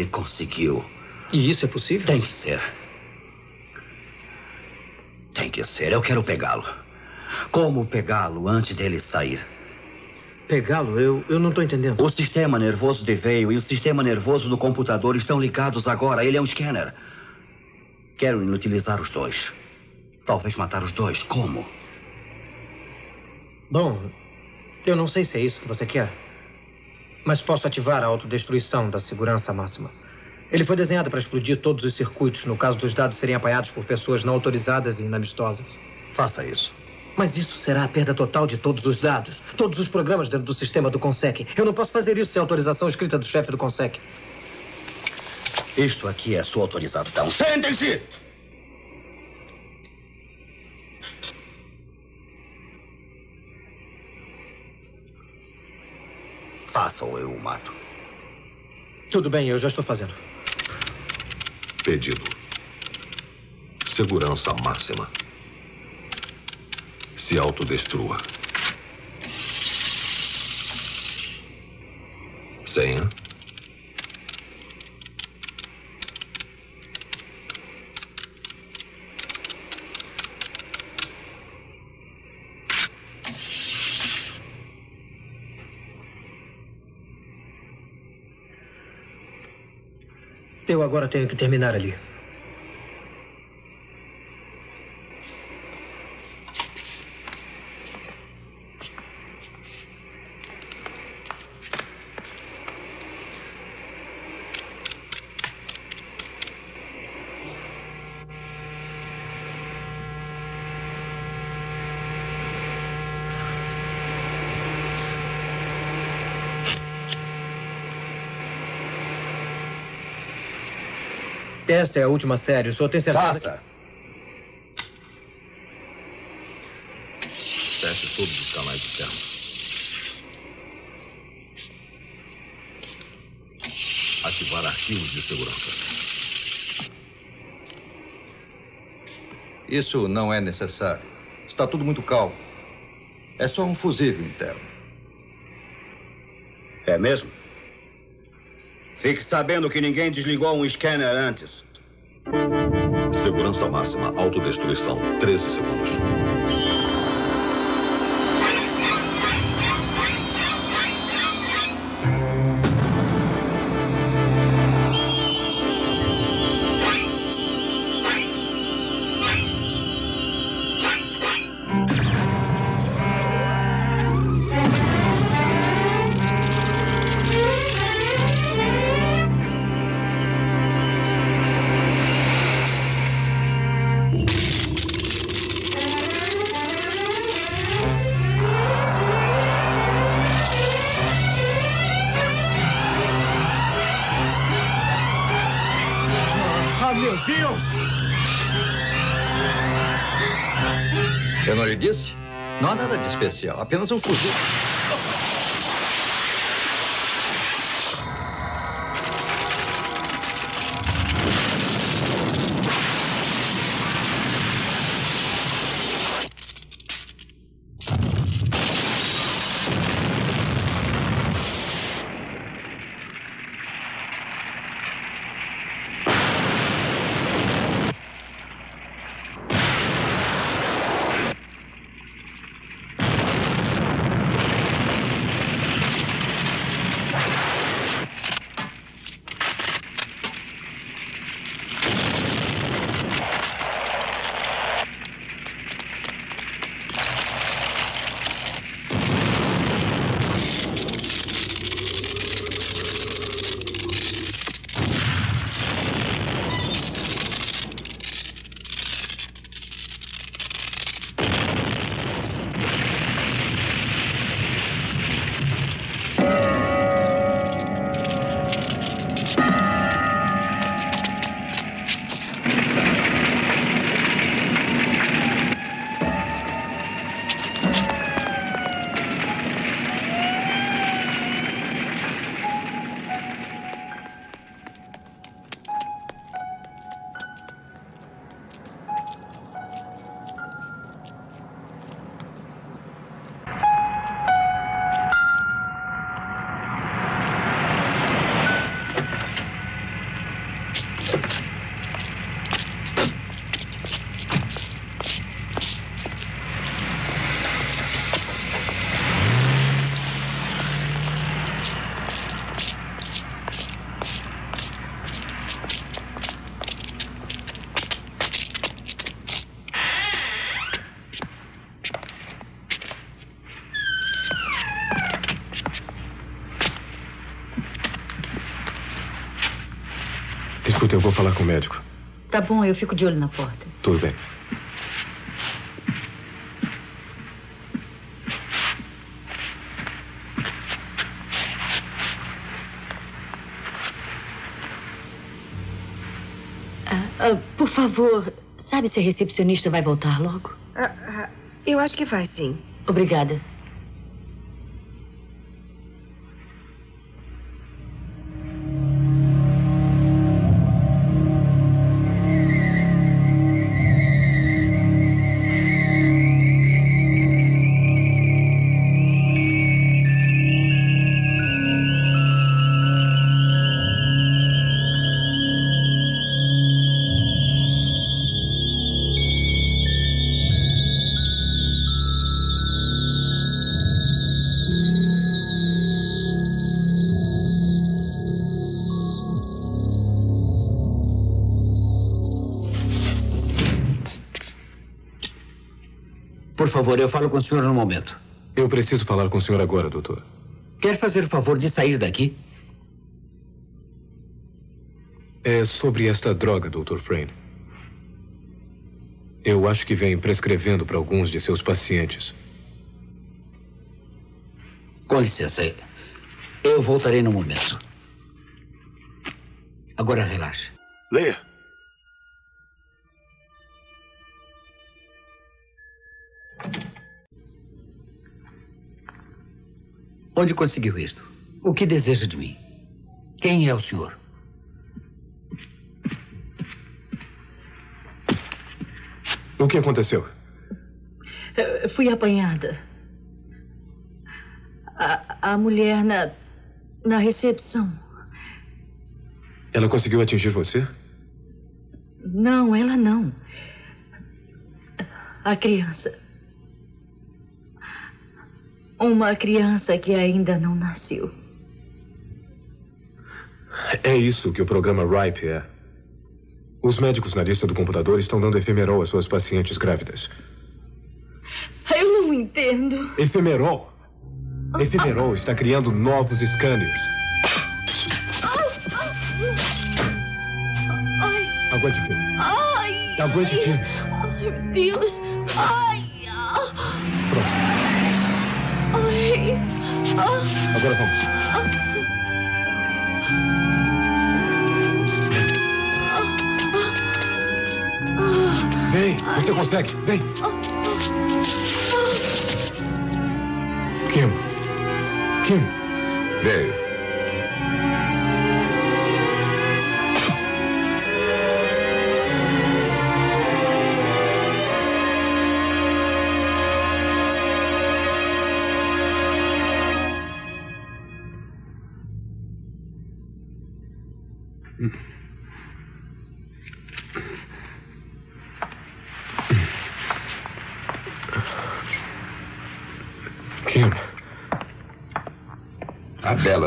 Ele conseguiu. E isso é possível? Tem que ser. Tem que ser. Eu quero pegá-lo. Como pegá-lo antes dele sair? Pegá-lo? Eu, eu não estou entendendo. O sistema nervoso de veio e o sistema nervoso do computador estão ligados agora. Ele é um scanner. Quero inutilizar os dois. Talvez matar os dois. Como? Bom, eu não sei se é isso que você quer. Mas posso ativar a autodestruição da segurança máxima. Ele foi desenhado para explodir todos os circuitos no caso dos dados serem apanhados por pessoas não autorizadas e inamistosas. Faça isso. Mas isso será a perda total de todos os dados, todos os programas dentro do sistema do CONSEC. Eu não posso fazer isso sem autorização escrita do chefe do CONSEC. Isto aqui é sua autorização. Sentem-se! Faça ou eu o mato. Tudo bem, eu já estou fazendo. Pedido. Segurança máxima. Se autodestrua. Senha. Eu agora tenho que terminar ali. Esta é a última série. O senhor tem certeza? Faça. Feche todos os canais internos. Ativar arquivos de segurança. Isso não é necessário. Está tudo muito calmo. É só um fusível interno. É mesmo? Fique sabendo que ninguém desligou um scanner antes. Segurança máxima. Autodestruição. 13 segundos. Apenas um fuzil. Vou falar com o médico. Tá bom, eu fico de olho na porta. Tudo bem. Ah, ah, por favor, sabe se a recepcionista vai voltar logo? Ah, ah, eu acho que vai, sim. Obrigada. Com o senhor no momento. Eu preciso falar com o senhor agora, doutor. Quer fazer o favor de sair daqui? É sobre esta droga, Dr. Frayne. Eu acho que vem prescrevendo para alguns de seus pacientes. Com licença. Eu voltarei no momento. Agora relaxe. Leia. Onde conseguiu isto? O que deseja de mim? Quem é o senhor? O que aconteceu? Eu fui apanhada. A, a mulher na, na recepção. Ela conseguiu atingir você? Não, ela não. A criança. Uma criança que ainda não nasceu. É isso que o programa RIPE é. Os médicos na lista do computador estão dando efemerol às suas pacientes grávidas. Eu não entendo. Efemerol? Efemerol está criando novos scanners. Aguente firme. Aguente firme. Ai, meu Deus! Ai! Agora vamos. Vem, você consegue. Vem. Kim. Kim. Veio.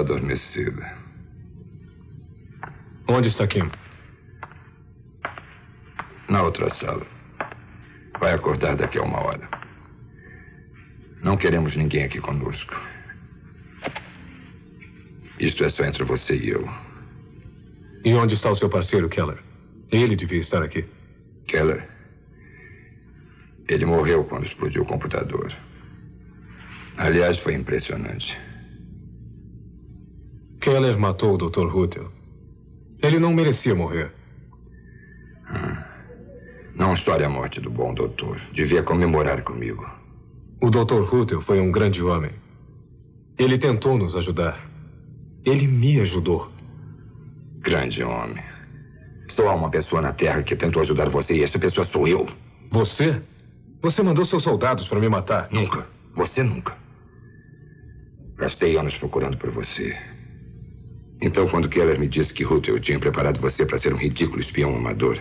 Adormecida. Onde está Kim? Na outra sala. Vai acordar daqui a uma hora. Não queremos ninguém aqui conosco. Isto é só entre você e eu. E onde está o seu parceiro, Keller? Ele devia estar aqui. Keller. Ele morreu quando explodiu o computador. Aliás, foi impressionante. Keller matou o Dr. Rutel. Ele não merecia morrer. Não chore a morte do bom doutor. Devia comemorar comigo. O Dr. Rutel foi um grande homem. Ele tentou nos ajudar. Ele me ajudou. Grande homem. Só há uma pessoa na Terra que tentou ajudar você e essa pessoa sou eu. Você? Você mandou seus soldados para me matar. Nunca. Você nunca. Gastei anos procurando por você. Então, quando Keller me disse que Rutel tinha preparado você para ser um ridículo espião amador,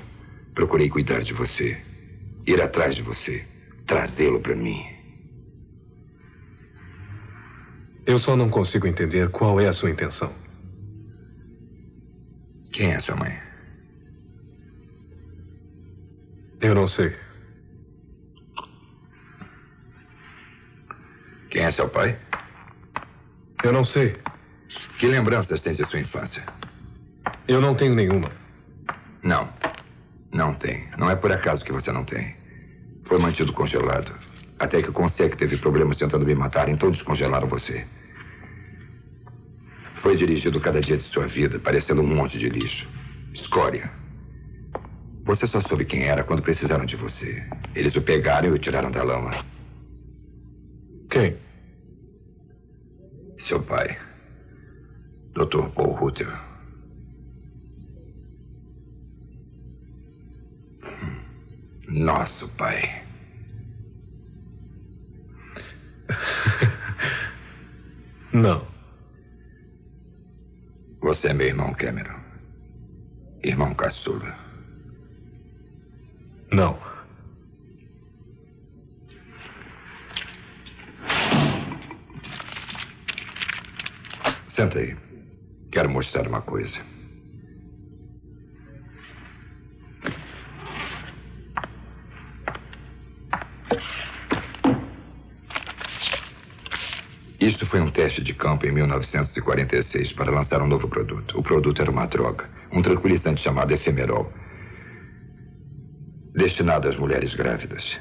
procurei cuidar de você, ir atrás de você, trazê-lo para mim. Eu só não consigo entender qual é a sua intenção. Quem é sua mãe? Eu não sei. Quem é seu pai? Eu não sei. Que lembranças tem de sua infância? Eu não tenho nenhuma. Não tem. Não é por acaso que você não tem. Foi mantido congelado. Até que o Consec teve problemas tentando me matar, então descongelaram você. Foi dirigido cada dia de sua vida, parecendo um monte de lixo. Escória. Você só soube quem era quando precisaram de você. Eles o pegaram e o tiraram da lama. Quem? Seu pai. Dr. Paul Rutter. Nosso pai. Não. Você é meu irmão, Cameron. Irmão caçula. Não. Senta aí. Quero mostrar uma coisa. Isto foi um teste de campo em 1946 para lançar um novo produto. O produto era uma droga, um tranquilizante chamado efemerol, destinado às mulheres grávidas.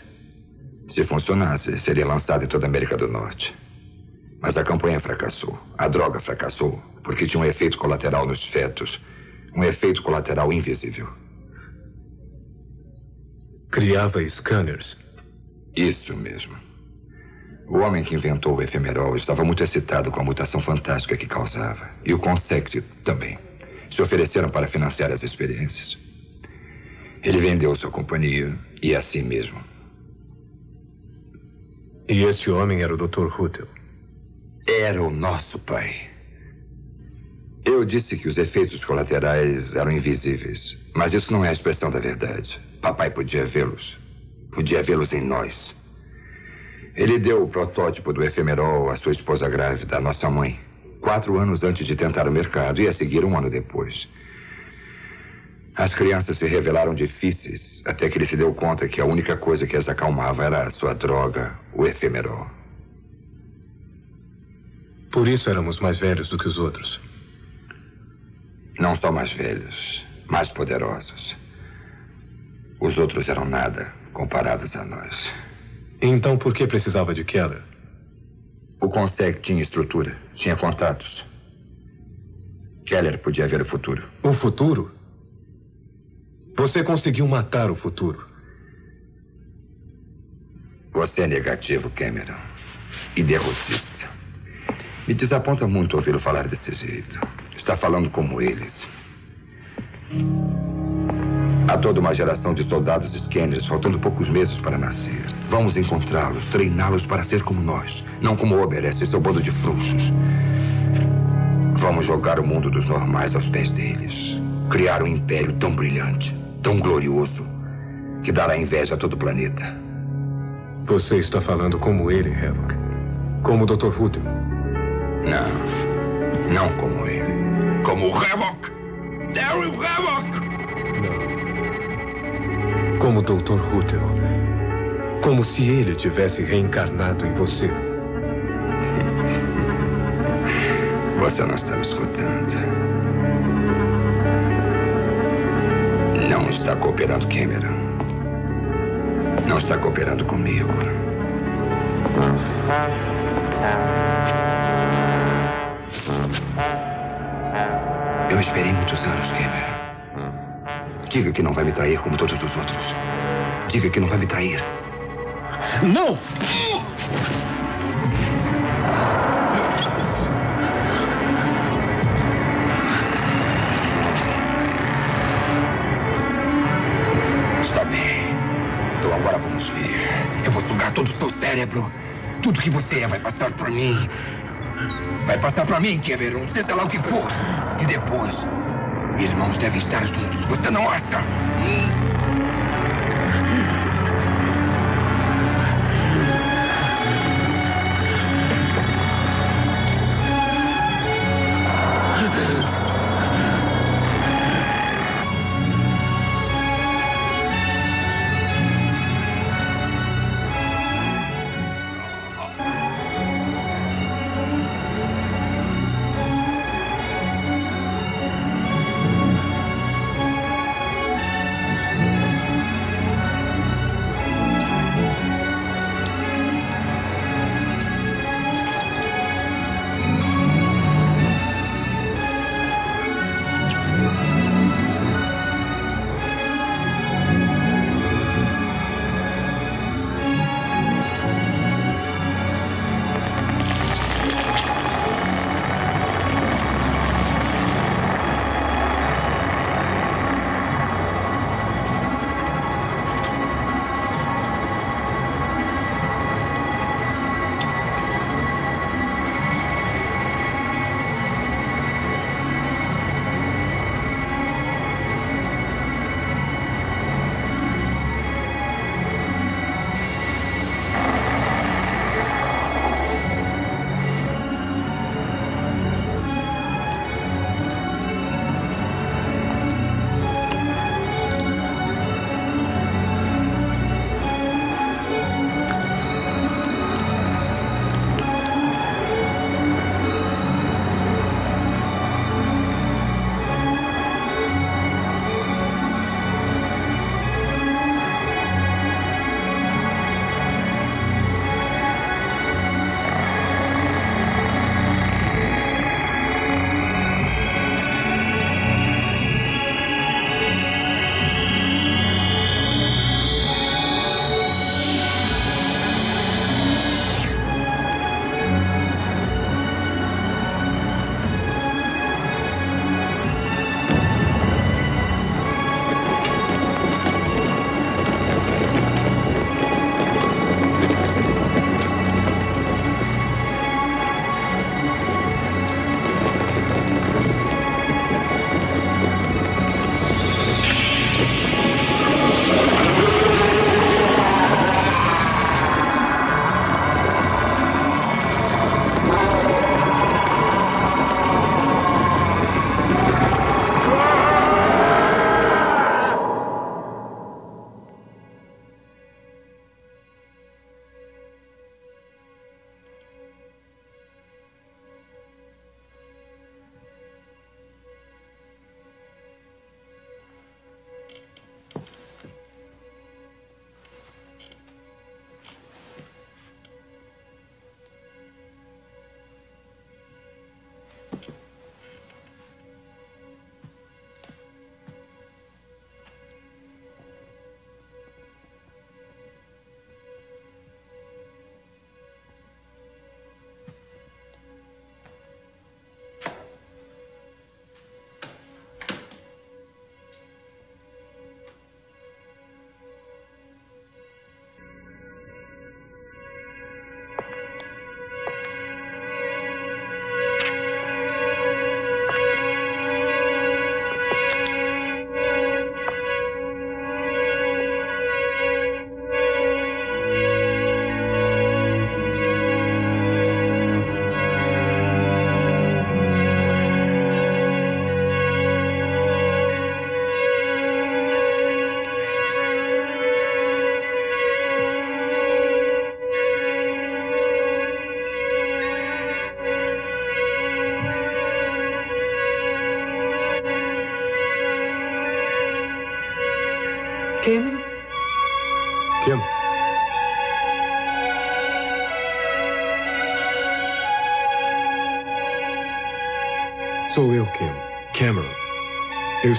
Se funcionasse, seria lançado em toda a América do Norte. Mas a campanha fracassou. A droga fracassou porque tinha um efeito colateral nos fetos. Um efeito colateral invisível. Criava scanners. Isso mesmo. O homem que inventou o efemerol estava muito excitado com a mutação fantástica que causava. E o Consect também. Se ofereceram para financiar as experiências. Ele vendeu sua companhia e a si mesmo. E este homem era o Dr. Hutel. Era o nosso pai. Eu disse que os efeitos colaterais eram invisíveis. Mas isso não é a expressão da verdade. Papai podia vê-los. Podia vê-los em nós. Ele deu o protótipo do efemerol à sua esposa grávida, nossa mãe, quatro anos antes de tentar o mercado e a seguir um ano depois. As crianças se revelaram difíceis até que ele se deu conta que a única coisa que as acalmava era a sua droga, o efemerol. Por isso éramos mais velhos do que os outros. Não só mais velhos, mais poderosos. Os outros eram nada comparados a nós. Então por que precisava de Keller? O Consec tinha estrutura, tinha contatos. Keller podia ver o futuro. O futuro? Você conseguiu matar o futuro. Você é negativo, Cameron. E derrotista. Me desaponta muito ouvi-lo falar desse jeito. Está falando como eles. Há toda uma geração de soldados scanners faltando poucos meses para nascer. Vamos encontrá-los, treiná-los para ser como nós, não como o Oberest e seu bando de frouxos. Vamos jogar o mundo dos normais aos pés deles. Criar um império tão brilhante, tão glorioso, que dará inveja a todo o planeta. Você está falando como ele, Havoc. Como o Dr. Hutel. Não. Não como ele. Como o Havoc. Daryl Havoc! Como o Dr. Hutel. Como se ele tivesse reencarnado em você. Você não está me escutando. Não está cooperando, Cameron. Não está cooperando comigo. Esperei muitos anos, Cameron. Diga que não vai me trair como todos os outros. Diga que não vai me trair. Não! Está bem. Então agora vamos ver. Eu vou sugar todo o seu cérebro. Tudo que você é vai passar por mim. Vai passar pra mim, Cameron, seja lá o que for. E depois, irmãos devem estar juntos. Você não acha?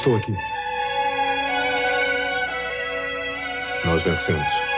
Estou aqui. Nós vencemos.